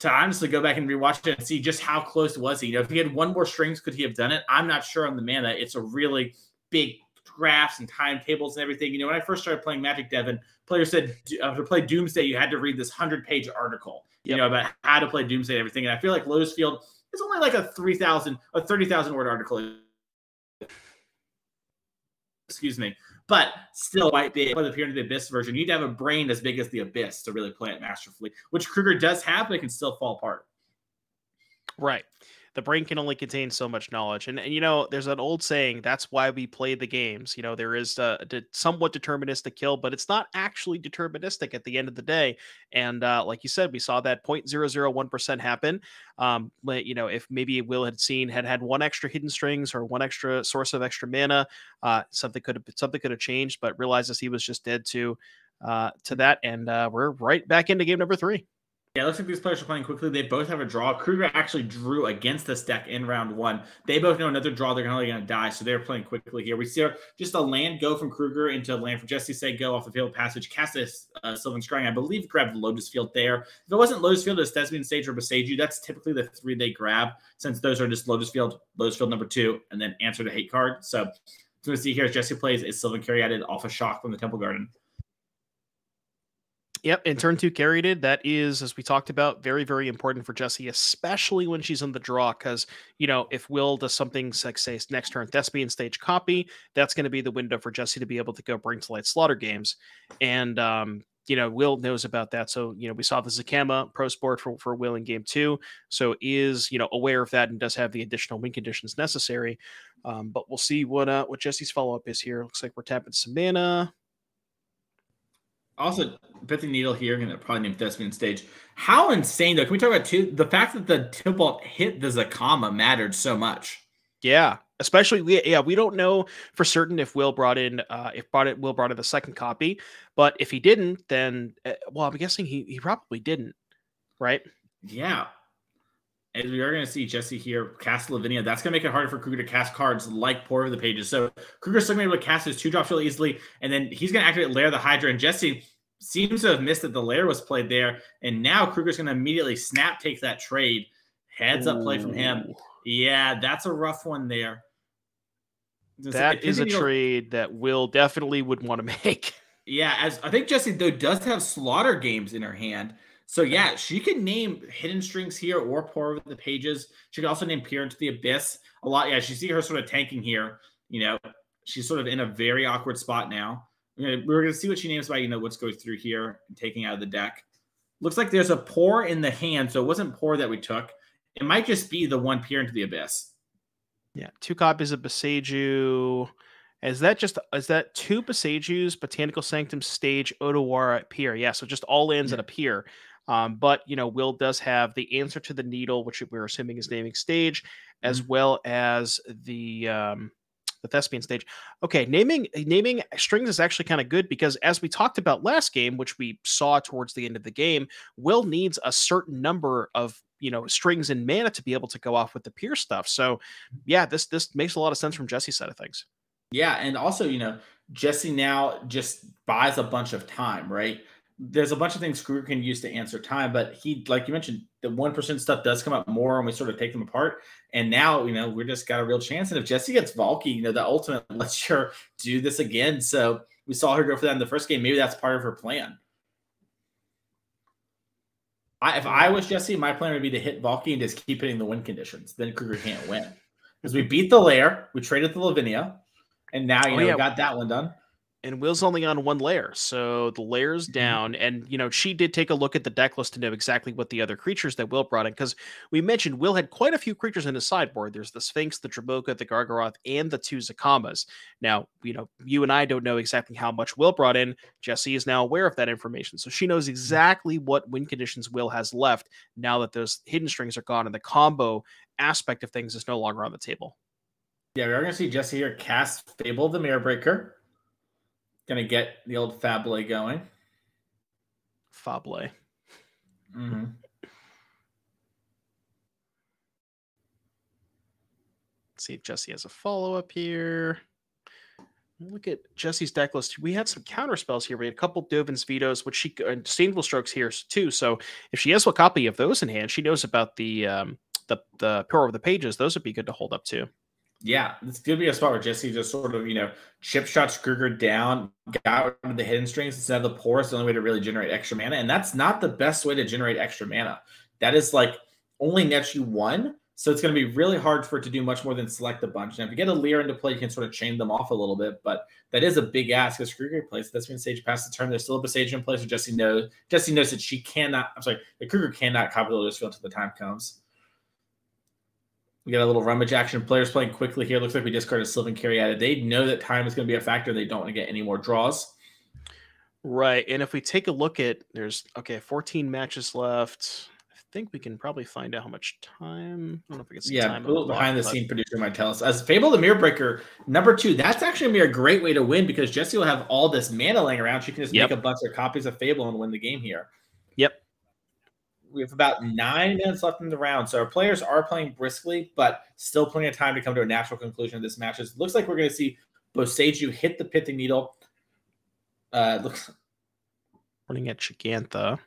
[SPEAKER 1] to honestly go back and rewatch it and see just how close was he. You know, if he had one more strings, could he have done it? I'm not sure on the mana. It's a really big graphs and timetables and everything. You know, when I first started playing Magic, Devon, players said uh, to play Doomsday, you had to read this hundred page article, you know, about how to play Doomsday and everything. And I feel like Lotus Field is only like a three thousand, a thirty thousand word article. Excuse me, but still might be able to appear in the Abyss version. You need to have a brain as big as the Abyss to really play it masterfully, which Krueger does have, but it can still fall apart.
[SPEAKER 2] Right the brain can only contain so much knowledge. And, and you know, there's an old saying that's why we play the games. You know, there is a, a somewhat deterministic kill, but it's not actually deterministic at the end of the day. And uh, like you said, we saw that 0.001% happen. Um, but, you know, if maybe Will had seen had had one extra hidden strings or one extra source of extra mana, uh, something could have something could have changed. But realizes he was just dead to uh, to that, and uh, we're right back into game number three.
[SPEAKER 1] Yeah, it looks like these players are playing quickly. They both have a draw. Krueger actually drew against this deck in round one. They both know another draw. They're only going to die, so they're playing quickly here. We see just a land go from Krueger into land for Jesse Say go off the field passage. Cast this uh, Sylvan Scrying, I believe, grabbed Lotus Field there. If it wasn't Lotus Field, it's Thespian Stage or Boseiju. That's typically the three they grab, since those are just Lotus Field, Lotus Field number two, and then answer to hate card. So, so we see here as Jesse plays is Sylvan Caryatid off a shock from the Temple Garden.
[SPEAKER 2] Yep, and turn two Caryatid. That is, as we talked about, very, very important for Jesse, especially when she's in the draw. Because you know, if Will does something like say next turn Thespian stage copy, that's going to be the window for Jesse to be able to go bring to light slaughter games. And um, you know, Will knows about that. So, you know, we saw the Zacama pro sport for, for Will in game two. So is, you know, aware of that and does have the additional win conditions necessary. Um, but we'll see what uh what Jesse's follow-up is here. Looks like we're tapping some mana.
[SPEAKER 1] Also, Pithing Needle here, gonna probably name Thespian Stage. How insane though! Can we talk about two? The fact that the Tibalt hit the Zacama mattered so much.
[SPEAKER 2] Yeah, especially we yeah we don't know for certain if Will brought in uh if brought it Will brought in the second copy, but if he didn't, then uh, well I'm guessing he he probably didn't, right?
[SPEAKER 1] Yeah. As we are going to see Jesse here cast Lavinia. That's going to make it harder for Krueger to cast cards like Pore Over the Pages. So Krueger's still going to be able to cast his two drops really easily, and then he's going to activate Lair the Hydra. And Jesse seems to have missed that the lair was played there. And now Krueger's going to immediately snap take that trade. Heads up play from him. Yeah, that's a rough one there.
[SPEAKER 2] That is a trade that Will definitely would want to make.
[SPEAKER 1] Yeah, as I think Jesse though does have slaughter games in her hand. So yeah, she can name hidden strings here or pore over the pages. She can also name peer into the abyss a lot. Yeah, she see her sort of tanking here. You know, she's sort of in a very awkward spot now. We're gonna see what she names by you know what's going through here and taking out of the deck. Looks like there's a Pore in the hand, so it wasn't Pore that we took. It might just be the one peer into the abyss.
[SPEAKER 2] Yeah, two copies of Boseiju. Is that just is that two Boseijus, Botanical Sanctum Stage, Otawara Peer? Yeah, so just all lands yeah. at a pier. Um, but you know, Will does have the answer to the needle, which we're assuming is naming stage, as mm-hmm. well as the um, the thespian stage. Okay, naming naming strings is actually kind of good because as we talked about last game, which we saw towards the end of the game, Will needs a certain number of you know strings and mana to be able to go off with the peer stuff. So yeah, this this makes a lot of sense from Jesse's side of things.
[SPEAKER 1] Yeah, and also you know Jesse now just buys a bunch of time, right? There's a bunch of things Krueger can use to answer time, but he, like you mentioned, the one percent stuff does come up more, and we sort of take them apart. And now, you know, we're just got a real chance. And if Jesse gets Valki, you know, the ultimate lets her do this again. So we saw her go for that in the first game. Maybe that's part of her plan. I, if I was Jesse, my plan would be to hit Valki and just keep hitting the win conditions. Then Krueger can't win because we beat the Lair, we traded the Lavinia, and now you oh, know yeah. got that one done
[SPEAKER 2] and Will's only on one lair, so the lair's mm-hmm. down. And you know, she did take a look at the deck list to know exactly what the other creatures that Will brought in, because we mentioned Will had quite a few creatures in his sideboard. There's the Sphinx, the Dromoka, the Gargaroth, and the two Zacamas. Now, you know, you and I don't know exactly how much Will brought in. Jesse is now aware of that information, so she knows mm-hmm. exactly what win conditions Will has left now that those hidden strings are gone and the combo aspect of things is no longer on the table.
[SPEAKER 1] Yeah, we are going to see Jesse here cast Fable the Mirror Breaker. Gonna get the old Fable going.
[SPEAKER 2] Fable.
[SPEAKER 1] Mm-hmm.
[SPEAKER 2] see if Jesse has a follow up here. Look at Jesse's deck list. We had some counter spells here. We had a couple Dovin's vetoes, which she and Stainful Strokes here too. So if she has a copy of those in hand, she knows about the um, the the Pore of the Pages. Those would be good to hold up too.
[SPEAKER 1] Yeah, this could be a spot where Jesse just sort of, you know, chip shots Krueger down, got the hidden strings instead of the Porous, the only way to really generate extra mana. And that's not the best way to generate extra mana. That is like only nets you one. So it's going to be really hard for it to do much more than select a bunch. Now, if you get a Lier into play, you can sort of chain them off a little bit, but that is a big ask because Krueger plays. That's when Sage passes the turn. There's still a Sage in place, so Jesse knows. Jesse knows that she cannot. I'm sorry, the Krueger cannot copy the Field until the time comes. We got a little rummage action. Players playing quickly here. Looks like we discarded Sylvan Caryatid. They know that time is going to be a factor. They don't want to get any more draws.
[SPEAKER 2] Right. And if we take a look at there's okay, 14 matches left. I think we can probably find out how much time. I don't know if we can
[SPEAKER 1] see yeah, time behind the scene producer might tell us. As Fable the Mirror Breaker, number two, that's actually gonna be a great way to win because Jesse will have all this mana laying around. She can just yep. make a bunch of copies of Fable and win the game here.
[SPEAKER 2] Yep
[SPEAKER 1] we have about nine minutes left in the round. So our players are playing briskly, but still plenty of time to come to a natural conclusion of this match. It looks like we're going to see Boseiju hit the Pithing Needle. Uh, looks.
[SPEAKER 2] Pointing at Jegantha.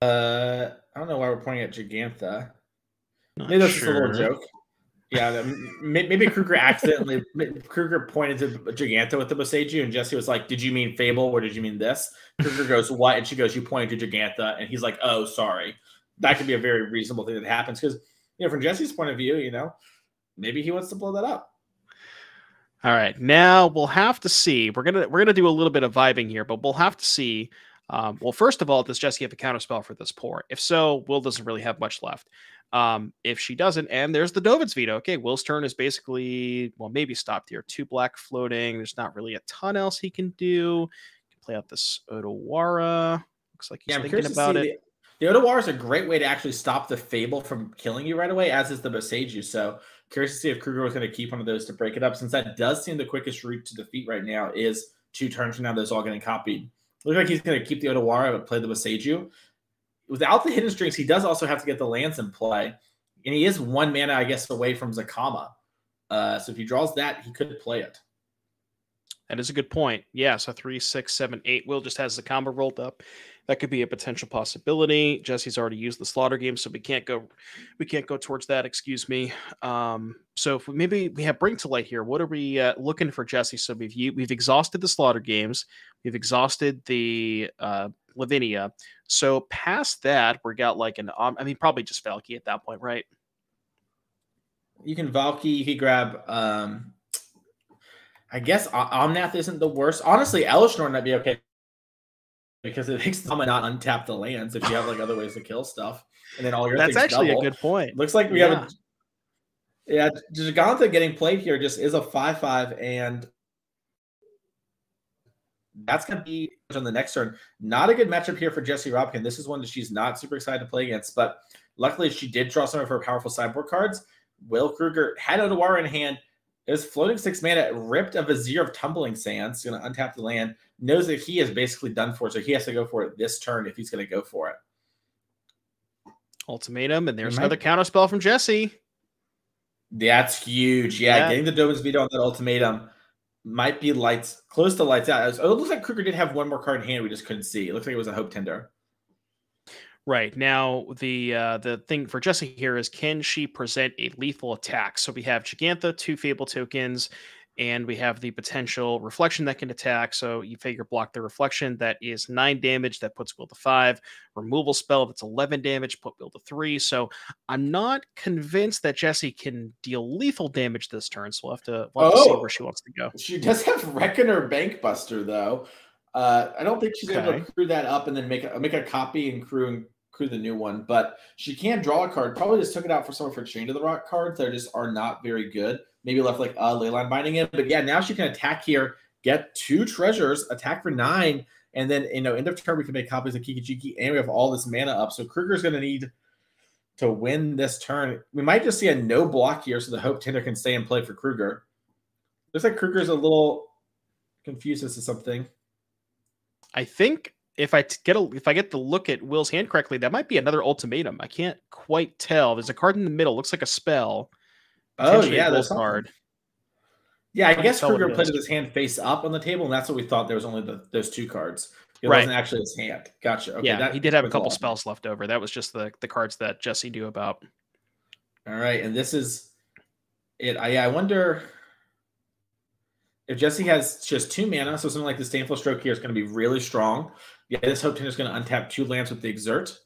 [SPEAKER 1] Uh, I don't know why we're pointing at Jegantha. Not Maybe that's sure. just a little joke. Yeah, maybe Krueger accidentally Krueger pointed to Jegantha with the Boseiju, and Jesse was like, "Did you mean Fable or did you mean this?" Krueger goes, "What?" And she goes, "You pointed to Jegantha," and he's like, "Oh, sorry." That could be a very reasonable thing that happens because you know, from Jesse's point of view, you know, maybe he wants to blow that up.
[SPEAKER 2] All right, now we'll have to see. We're gonna we're gonna do a little bit of vibing here, but we'll have to see. Um, well, first of all, does Jesse have a counterspell for this Pore? If so, Will doesn't really have much left. Um, if she doesn't, and there's the Dovin's veto. Okay, Will's turn is basically well, maybe stopped here. Two black floating. There's not really a ton else he can do. He can play out this Otawara. Looks like he's yeah, thinking about it.
[SPEAKER 1] The, the Otawara is a great way to actually stop the Fable from killing you right away, as is the Boseiju. So curious to see if Krueger was going to keep one of those to break it up, since that does seem the quickest route to defeat right now is two turns from now. Those all getting copied. Looks like he's going to keep the Otawara but play the Boseiju without the hidden strings, he does also have to get the lands in play, and he is one mana, I guess, away from Zacama. Uh, so if he draws that, he could play it.
[SPEAKER 2] That is a good point. Yeah, so three, six, seven, eight. Will just has the combo rolled up. That could be a potential possibility. Jesse's already used the slaughter game, so we can't go. We can't go towards that. Excuse me. Um, so if we, maybe we have bring to light here. What are we uh, looking for, Jesse? So we've we've exhausted the slaughter games. We've exhausted the uh, Lavinia. So past that, we got like an. Um, I mean, probably just Valki at that point, right?
[SPEAKER 1] You can Valki. You could grab. um I guess Omnath isn't the worst. Honestly, Elesh might be okay because it makes them not untap the lands if you have like other ways to kill stuff, and then all your
[SPEAKER 2] that's actually
[SPEAKER 1] double.
[SPEAKER 2] a good point.
[SPEAKER 1] Looks like we yeah. have a yeah. Jegantha getting played here just is a five five, and that's going to be on the next turn. Not a good matchup here for Jesse Robkin. This is one that she's not super excited to play against, but luckily she did draw some of her powerful sideboard cards. Will Krueger had Otawara in hand. It was floating six mana, ripped a Vizier of Tumbling Sands, going to untap the land, knows that he is basically done for, so he has to go for it this turn if he's going to go for it.
[SPEAKER 2] Ultimatum, and there's another counter spell from Jesse.
[SPEAKER 1] That's huge. Yeah, yeah. getting the Dovin's veto on that ultimatum might be lights close to lights out. It looks like Krueger did have one more card in hand. We just couldn't see. It looks like it was a Hope Tender.
[SPEAKER 2] Right now, the uh, the thing for Jesse here is can she present a lethal attack? So we have Jegantha, two Fable tokens, and we have the potential reflection that can attack. So you figure block the reflection that is nine damage, that puts Will to five. Removal spell that's 11 damage, put Will to three. So I'm not convinced that Jesse can deal lethal damage this turn. So we'll have to, we'll have oh, to see oh, where she wants to go.
[SPEAKER 1] She does have Reckoner Bankbuster though. Uh, I don't think she's okay. able to crew that up and then make a make a copy and crew and crew the new one. But she can draw a card. Probably just took it out for some of her Chain to the Rock cards that just are not very good maybe left like a leyline binding it. But yeah, now she can attack here, get two treasures, attack for nine, and then you know, end of turn we can make copies of Kiki-Jiki, and we have all this mana up. So Krueger's gonna need to win this turn. We might just see a no block here, so the Hope Tender can stay and play for Krueger. Looks like Krueger's a little confused as to something.
[SPEAKER 2] I think if I get a if I get the look at Will's hand correctly, that might be another ultimatum. I can't quite tell. There's a card in the middle, looks like a spell.
[SPEAKER 1] Oh yeah, that's hard. Yeah, I, guess Krueger played his hand face up on the table, and that's what we thought. There was only the, those two cards. It right. wasn't actually his hand. Gotcha. Okay,
[SPEAKER 2] yeah, he did have a couple spells left over. That was just the the cards that Jesse knew about.
[SPEAKER 1] All right, and this is it. I, I wonder if Jesse has just two mana, so something like the Disdainful Stroke here is going to be really strong. Yeah, this Hope Tender is going to untap two lands with the Exert.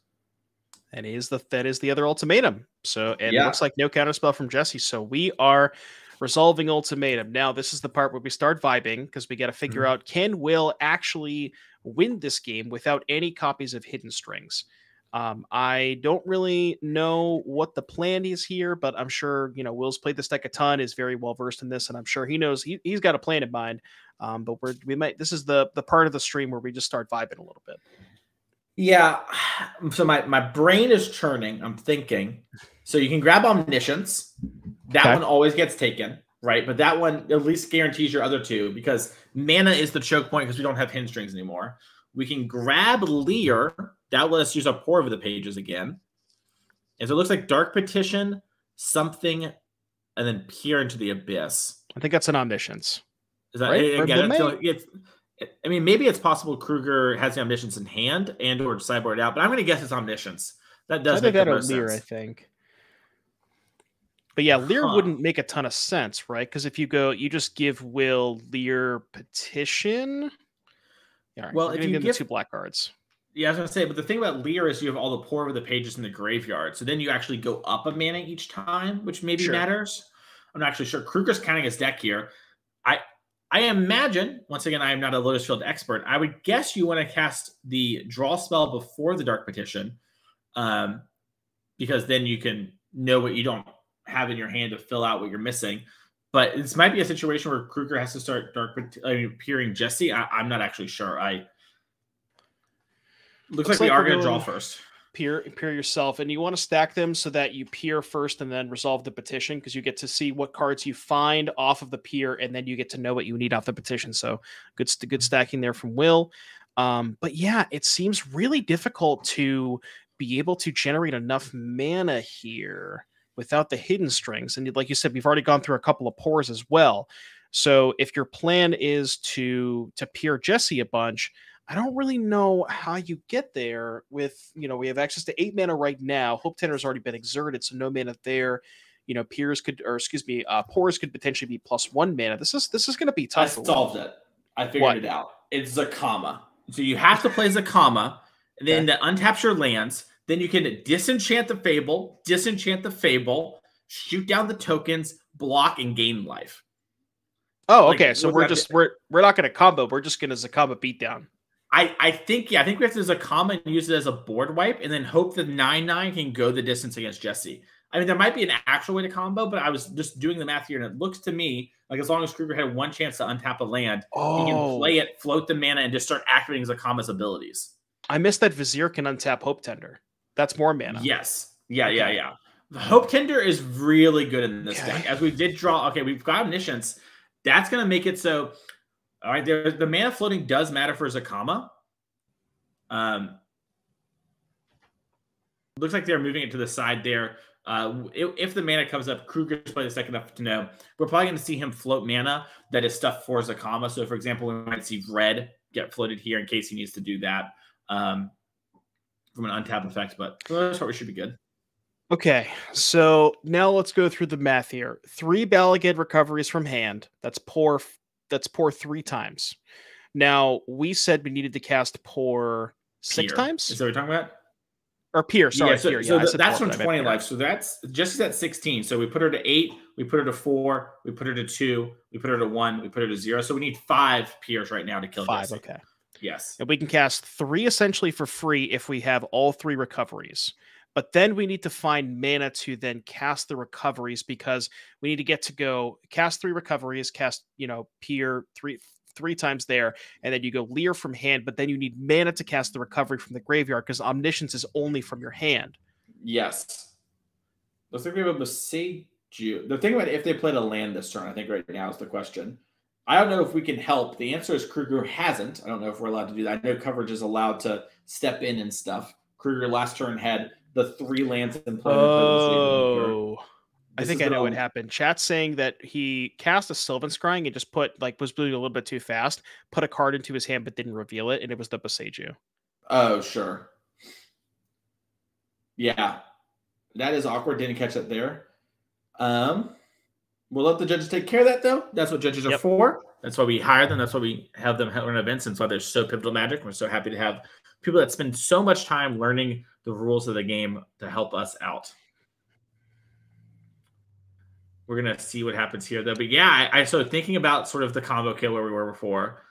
[SPEAKER 2] And is the that is the other ultimatum. So and yeah. it looks like no counterspell from Jesse. So we are resolving ultimatum. Now this is the part where we start vibing because we got to figure mm-hmm. out can Will actually win this game without any copies of Hidden Strings. Um, I don't really know what the plan is here, but I'm sure you know Will's played this deck a ton, is very well versed in this, and I'm sure he knows he, he's got a plan in mind. Um, but we're we might this is the the part of the stream where we just start vibing a little bit.
[SPEAKER 1] Yeah, so my my brain is churning. I'm thinking, so you can grab omniscience. That okay. one always gets taken, right? But that one at least guarantees your other two because mana is the choke point because we don't have hidden strings anymore. We can grab Lier that let us use a pore over the pages again. And so it looks like Dark Petition, something, and then peer into the abyss.
[SPEAKER 2] I think that's an omniscience.
[SPEAKER 1] Is that right? again? Like it's, I mean, maybe it's possible Krueger has the omniscience in hand and or sideboard out, but I'm going to guess it's omniscience. That does I make
[SPEAKER 2] that
[SPEAKER 1] a
[SPEAKER 2] Lier, I think. But yeah, Lier huh. wouldn't make a ton of sense, right? Because if you go, you just give Will Lier petition.
[SPEAKER 1] Yeah, well, if you give
[SPEAKER 2] the two black cards.
[SPEAKER 1] Yeah, I was gonna say, but the thing about Lier is you have all the pore over the pages in the graveyard, so then you actually go up a mana each time, which maybe sure. matters. I'm not actually sure. Krueger's counting his deck here. I imagine, once again, I am not a Lotus Field expert. I would guess you want to cast the draw spell before the Dark Petition, um, because then you can know what you don't have in your hand to fill out what you're missing. But this might be a situation where Krueger has to start Dark, I mean, peering Jesse. I, I'm not actually sure. I Looks, Looks like, like we are going to draw first.
[SPEAKER 2] Peer, peer yourself, and you want to stack them so that you peer first and then resolve the petition because you get to see what cards you find off of the peer, and then you get to know what you need off the petition. So good, good stacking there from Will. Um, but yeah, it seems really difficult to be able to generate enough mana here without the hidden strings. And like you said, we've already gone through a couple of Pores as well. So if your plan is to to peer Jesse a bunch, I don't really know how you get there with, you know, we have access to eight mana right now. Hope Tender has already been exerted, so no mana there. You know, Peers could, or excuse me, uh, Pores could potentially be plus one mana. This is this is going to be tough.
[SPEAKER 1] I solved it. I figured what? it out. It's Zacama. So you have to play Zacama, and then okay. to untap your lands. Then you can disenchant the Fable, disenchant the Fable, shoot down the tokens, block, and gain life.
[SPEAKER 2] Oh, okay. Like, so we're just we're we're not going to combo. We're just going to Zacama beatdown.
[SPEAKER 1] I, I think yeah, I think we have to use a common use it as a board wipe and then hope the nine nine can go the distance against Jesse. I mean, there might be an actual way to combo, but I was just doing the math here, and it looks to me like as long as Krueger had one chance to untap a land, oh. he can oh. play it, float the mana, and just start activating Zacama's abilities.
[SPEAKER 2] I missed that Vizier can untap Hope Tender. That's more mana.
[SPEAKER 1] Yes. Yeah, okay. yeah, yeah. The Hope Tender is really good in this okay. deck. As we did draw, okay, we've got Omniscience. That's going to make it so all right, there, the mana floating does matter for Zacama. Um, looks like they're moving it to the side there. Uh, if, if, the mana comes up, Krueger's probably the second enough to know. We're probably going to see him float mana that is stuff for Zacama. So, for example, we might see red get floated here in case he needs to do that um, from an untap effect. But most part, we should be good.
[SPEAKER 2] Okay, so now let's go through the math here. Three Bala Ged recoveries from hand. That's Pore that's Pore three times. Now we said we needed to cast Pore six times.
[SPEAKER 1] Is that what you're talking about?
[SPEAKER 2] Or peer, sorry,
[SPEAKER 1] yeah, so,
[SPEAKER 2] peer.
[SPEAKER 1] so yeah, that's from 20 life. So that's just at 16. So we put her to eight, we put her to four, we put her to two, we put her to one, we put her to zero. So we need five peers right now to kill
[SPEAKER 2] five.
[SPEAKER 1] Jesse.
[SPEAKER 2] Okay.
[SPEAKER 1] Yes.
[SPEAKER 2] And we can cast three essentially for free if we have all three recoveries. But then we need to find mana to then cast the recoveries because we need to get to go cast three recoveries, cast, you know, peer three three times there, and then you go Lier from hand, but then you need mana to cast the recovery from the graveyard because omniscience is only from your hand.
[SPEAKER 1] Yes. Looks like we have a Boseiju. The thing about if they played a land this turn, I think right now is the question. I don't know if we can help. The answer is Krueger hasn't. I don't know if we're allowed to do that. I know coverage is allowed to step in and stuff. Krueger last turn had the three lands in play.
[SPEAKER 2] Oh. I think I know what happened. Chat saying that he cast a Sylvan Scrying and just put like was moving a little bit too fast, put a card into his hand but didn't reveal it, and it was the Boseiju.
[SPEAKER 1] Oh, sure. Yeah. That is awkward. Didn't catch that there. Um We'll let the judges take care of that, though. That's what judges are for. That's why we hire them. That's why we have them run events. And that's why they're so pivotal magic. We're so happy to have people that spend so much time learning the rules of the game to help us out. We're gonna see what happens here, though. But yeah, I, I so thinking about sort of the combo kill where we were before.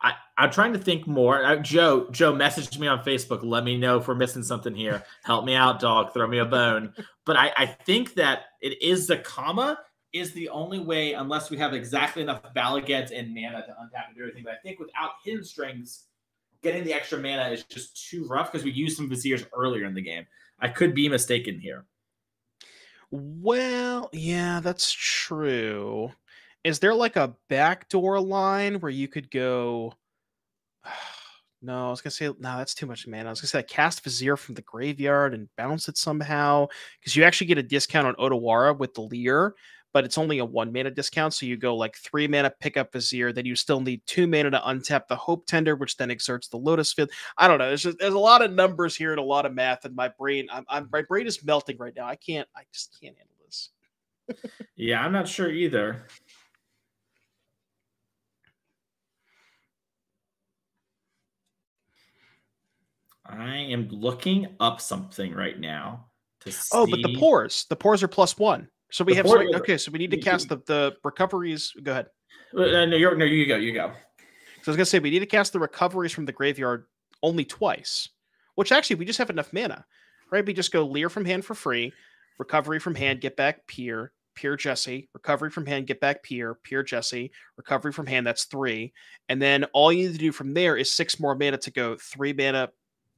[SPEAKER 1] I, I'm trying to think more. Uh, Joe, Joe messaged me on Facebook. Let me know if we're missing something here. Help me out, dog. Throw me a bone. But I, I think that it is the comma is the only way, unless we have exactly enough Bala Geds and mana to untap and do everything. But I think without hidden strings, getting the extra mana is just too rough because we used some viziers earlier in the game. I could be mistaken here.
[SPEAKER 2] Well, yeah, that's true. Is there like a backdoor line where you could go? No, I was gonna say no. That's too much mana. I was gonna say like, cast Vizier from the graveyard and bounce it somehow because you actually get a discount on Otawara with the Lier, but it's only a one mana discount. So you go like three mana, pick up Vizier, then you still need two mana to untap the Hope Tender, which then exerts the Lotus Field. I don't know. There's just, there's a lot of numbers here and a lot of math, and my brain, I'm, I'm my brain is melting right now. I can't. I just can't handle this.
[SPEAKER 1] Yeah, I'm not sure either. I am looking up something right now to see.
[SPEAKER 2] Oh, but the pores, the pores are plus one. So we
[SPEAKER 1] The
[SPEAKER 2] have so- okay. So we need to cast the the recoveries. Go ahead.
[SPEAKER 1] Uh, no, you're, no, you go, you go.
[SPEAKER 2] So I was gonna say we need to cast the recoveries from the graveyard only twice, which actually we just have enough mana, right? We just go Lier from hand for free, recovery from hand, get back Peer, Peer Jesse, recovery from hand, get back Peer, Peer Jesse, recovery from hand. That's three, and then all you need to do from there is six more mana to go three mana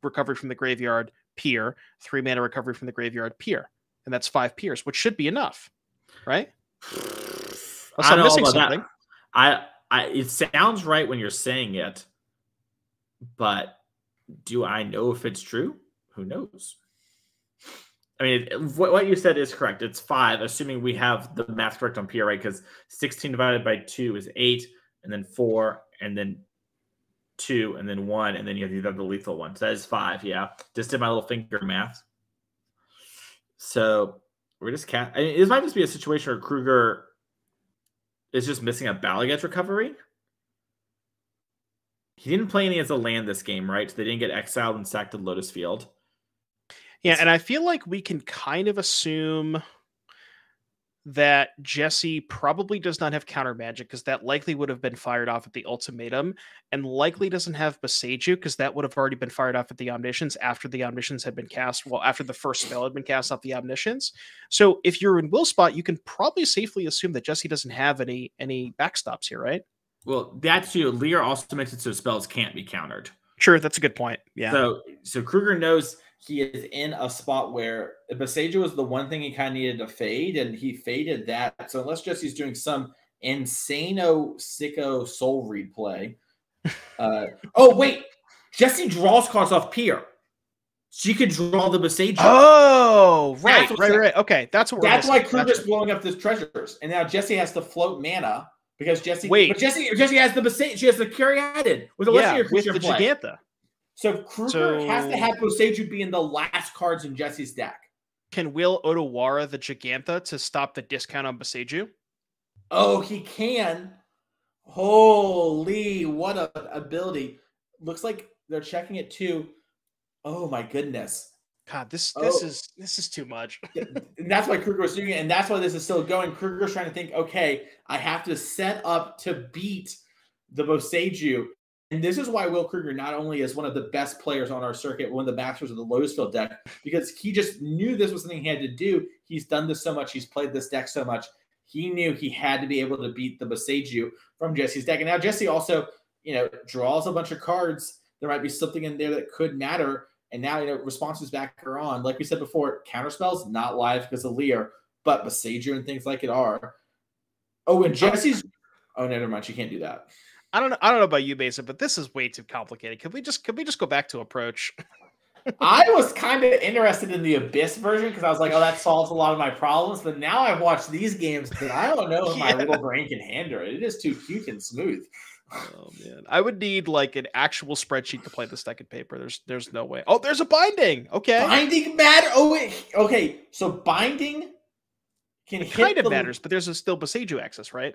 [SPEAKER 2] recovery from the graveyard, Peer, three mana recovery from the graveyard, Peer, and that's five Peers, which should be enough, right? Unless
[SPEAKER 1] I know
[SPEAKER 2] missing
[SPEAKER 1] about that.
[SPEAKER 2] something.
[SPEAKER 1] I, I, it sounds right when you're saying it, but do I know if it's true? Who knows? I mean, what what you said is correct. It's five, assuming we have the math correct on Peer, right? Because 16 divided by two is eight, and then four, and then two, and then one, and then you have the other lethal one. So that is five. Yeah, just did my little finger math. So we're just cat. I mean, this might just be a situation where Krueger is just missing a Bala Geds recovery. He didn't play any as a land this game, right? So they didn't get exiled and sacked to Lotus Field.
[SPEAKER 2] Yeah, and I feel like we can kind of assume that Jesse probably does not have counter magic because that likely would have been fired off at the ultimatum, and likely doesn't have Boseiju because that would have already been fired off at the omniscience after the omniscience had been cast. Well, after the first spell had been cast off the omniscience. So if you're in will spot, you can probably safely assume that Jesse doesn't have any any backstops here, right?
[SPEAKER 1] Well, that's you. Lier also makes it so spells can't be countered.
[SPEAKER 2] Sure, that's a good point. Yeah.
[SPEAKER 1] So so Krueger knows he is in a spot where Boseiju was the one thing he kind of needed to fade, and he faded that. So unless Jesse's doing some insano sicko soul read play. Uh, oh wait, Jesse draws cards off Peer. She could draw the Boseiju.
[SPEAKER 2] Oh, right, right, right. Okay, that's what
[SPEAKER 1] That's why.
[SPEAKER 2] Krueger's
[SPEAKER 1] blowing up the treasures, and now Jesse has to float mana because Jesse.
[SPEAKER 2] Wait.
[SPEAKER 1] but Jesse, Jesse has the Beseju. She has the Caryatid with a
[SPEAKER 2] Yeah, with the
[SPEAKER 1] play.
[SPEAKER 2] Jegantha.
[SPEAKER 1] So Krueger has
[SPEAKER 2] So-
[SPEAKER 1] to have Boseiju be in the last cards in Jesse's deck.
[SPEAKER 2] Can will Otawara the Jegantha to stop the discount on Boseiju?
[SPEAKER 1] Oh, he can. Holy, what a ability. Looks like they're checking it too. Oh my goodness.
[SPEAKER 2] God, this this
[SPEAKER 1] Oh.
[SPEAKER 2] is this is too much.
[SPEAKER 1] and that's why Krueger was doing it, and that's why this is still going. Krueger's trying to think, okay, I have to set up to beat the Boseiju. And this is why Will Krueger not only is one of the best players on our circuit, one of the masters of the Lotus Field deck, because he just knew this was something he had to do. He's done this so much, he's played this deck so much. He knew he had to be able to beat the Boseiju from Jesse's deck. And now Jesse also, you know, draws a bunch of cards. There might be something in there that could matter. And now, you know, responses back are on. Like we said before, counter spells not live because of Lier, but Boseiju and things like it are. Oh, and oh. Jesse's. Oh, never mind. You can't do that.
[SPEAKER 2] I don't know. I don't know about you, Mason, but this is way too complicated. Could we just could we just go back to approach?
[SPEAKER 1] I was kind of interested in the Abyss version because I was like, oh, that solves a lot of my problems. But now I've watched these games that I don't know if my little brain can handle it. It is too cute and smooth.
[SPEAKER 2] Oh man, I would need like an actual spreadsheet to play this deck in paper. There's there's no way. Oh, there's a binding. Okay.
[SPEAKER 1] Binding matter. Oh, wait. Okay. So binding
[SPEAKER 2] can it kind of the... matters, but there's a still Boseiju access, right?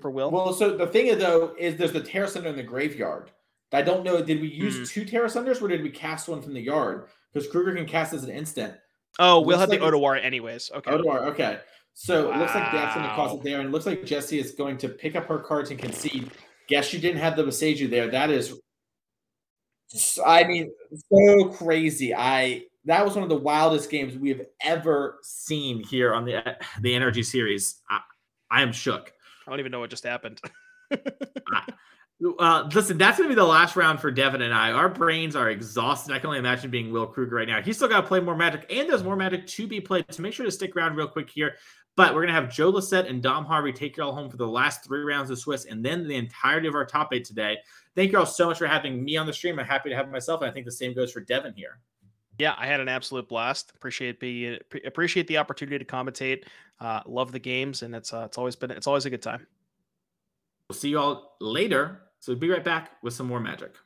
[SPEAKER 2] For Will.
[SPEAKER 1] Well, so the thing is though is there's the Tear Asunder in the graveyard. I don't know. Did we use mm. two Tear Asunders or did we cast one from the yard? Because Krueger can cast as an instant.
[SPEAKER 2] Oh, we'll have like the Otawara anyways. Okay.
[SPEAKER 1] Otawara, okay. So wow. it looks like that's going to cause it there, and it looks like Jesse is going to pick up her cards and concede. Guess you didn't have the Boseiju there. That is, I mean, so crazy. I that was one of the wildest games we have ever seen here on the the NRG Series. I, I am shook.
[SPEAKER 2] I don't even know what just happened.
[SPEAKER 1] uh, listen, that's going to be the last round for Devon and I. Our brains are exhausted. I can only imagine being Will Krueger right now. He's still got to play more Magic, and there's more Magic to be played. So make sure to stick around real quick here. But we're going to have Joe Lessett and Dom Harvey take you all home for the last three rounds of Swiss and then the entirety of our top eight today. Thank you all so much for having me on the stream. I'm happy to have myself. And I think the same goes for Devon here.
[SPEAKER 2] Yeah, I had an absolute blast. Appreciate the appreciate the opportunity to commentate. Uh, love the games, and it's uh, it's always been it's always a good time.
[SPEAKER 1] We'll see you all later. So be right back with some more magic.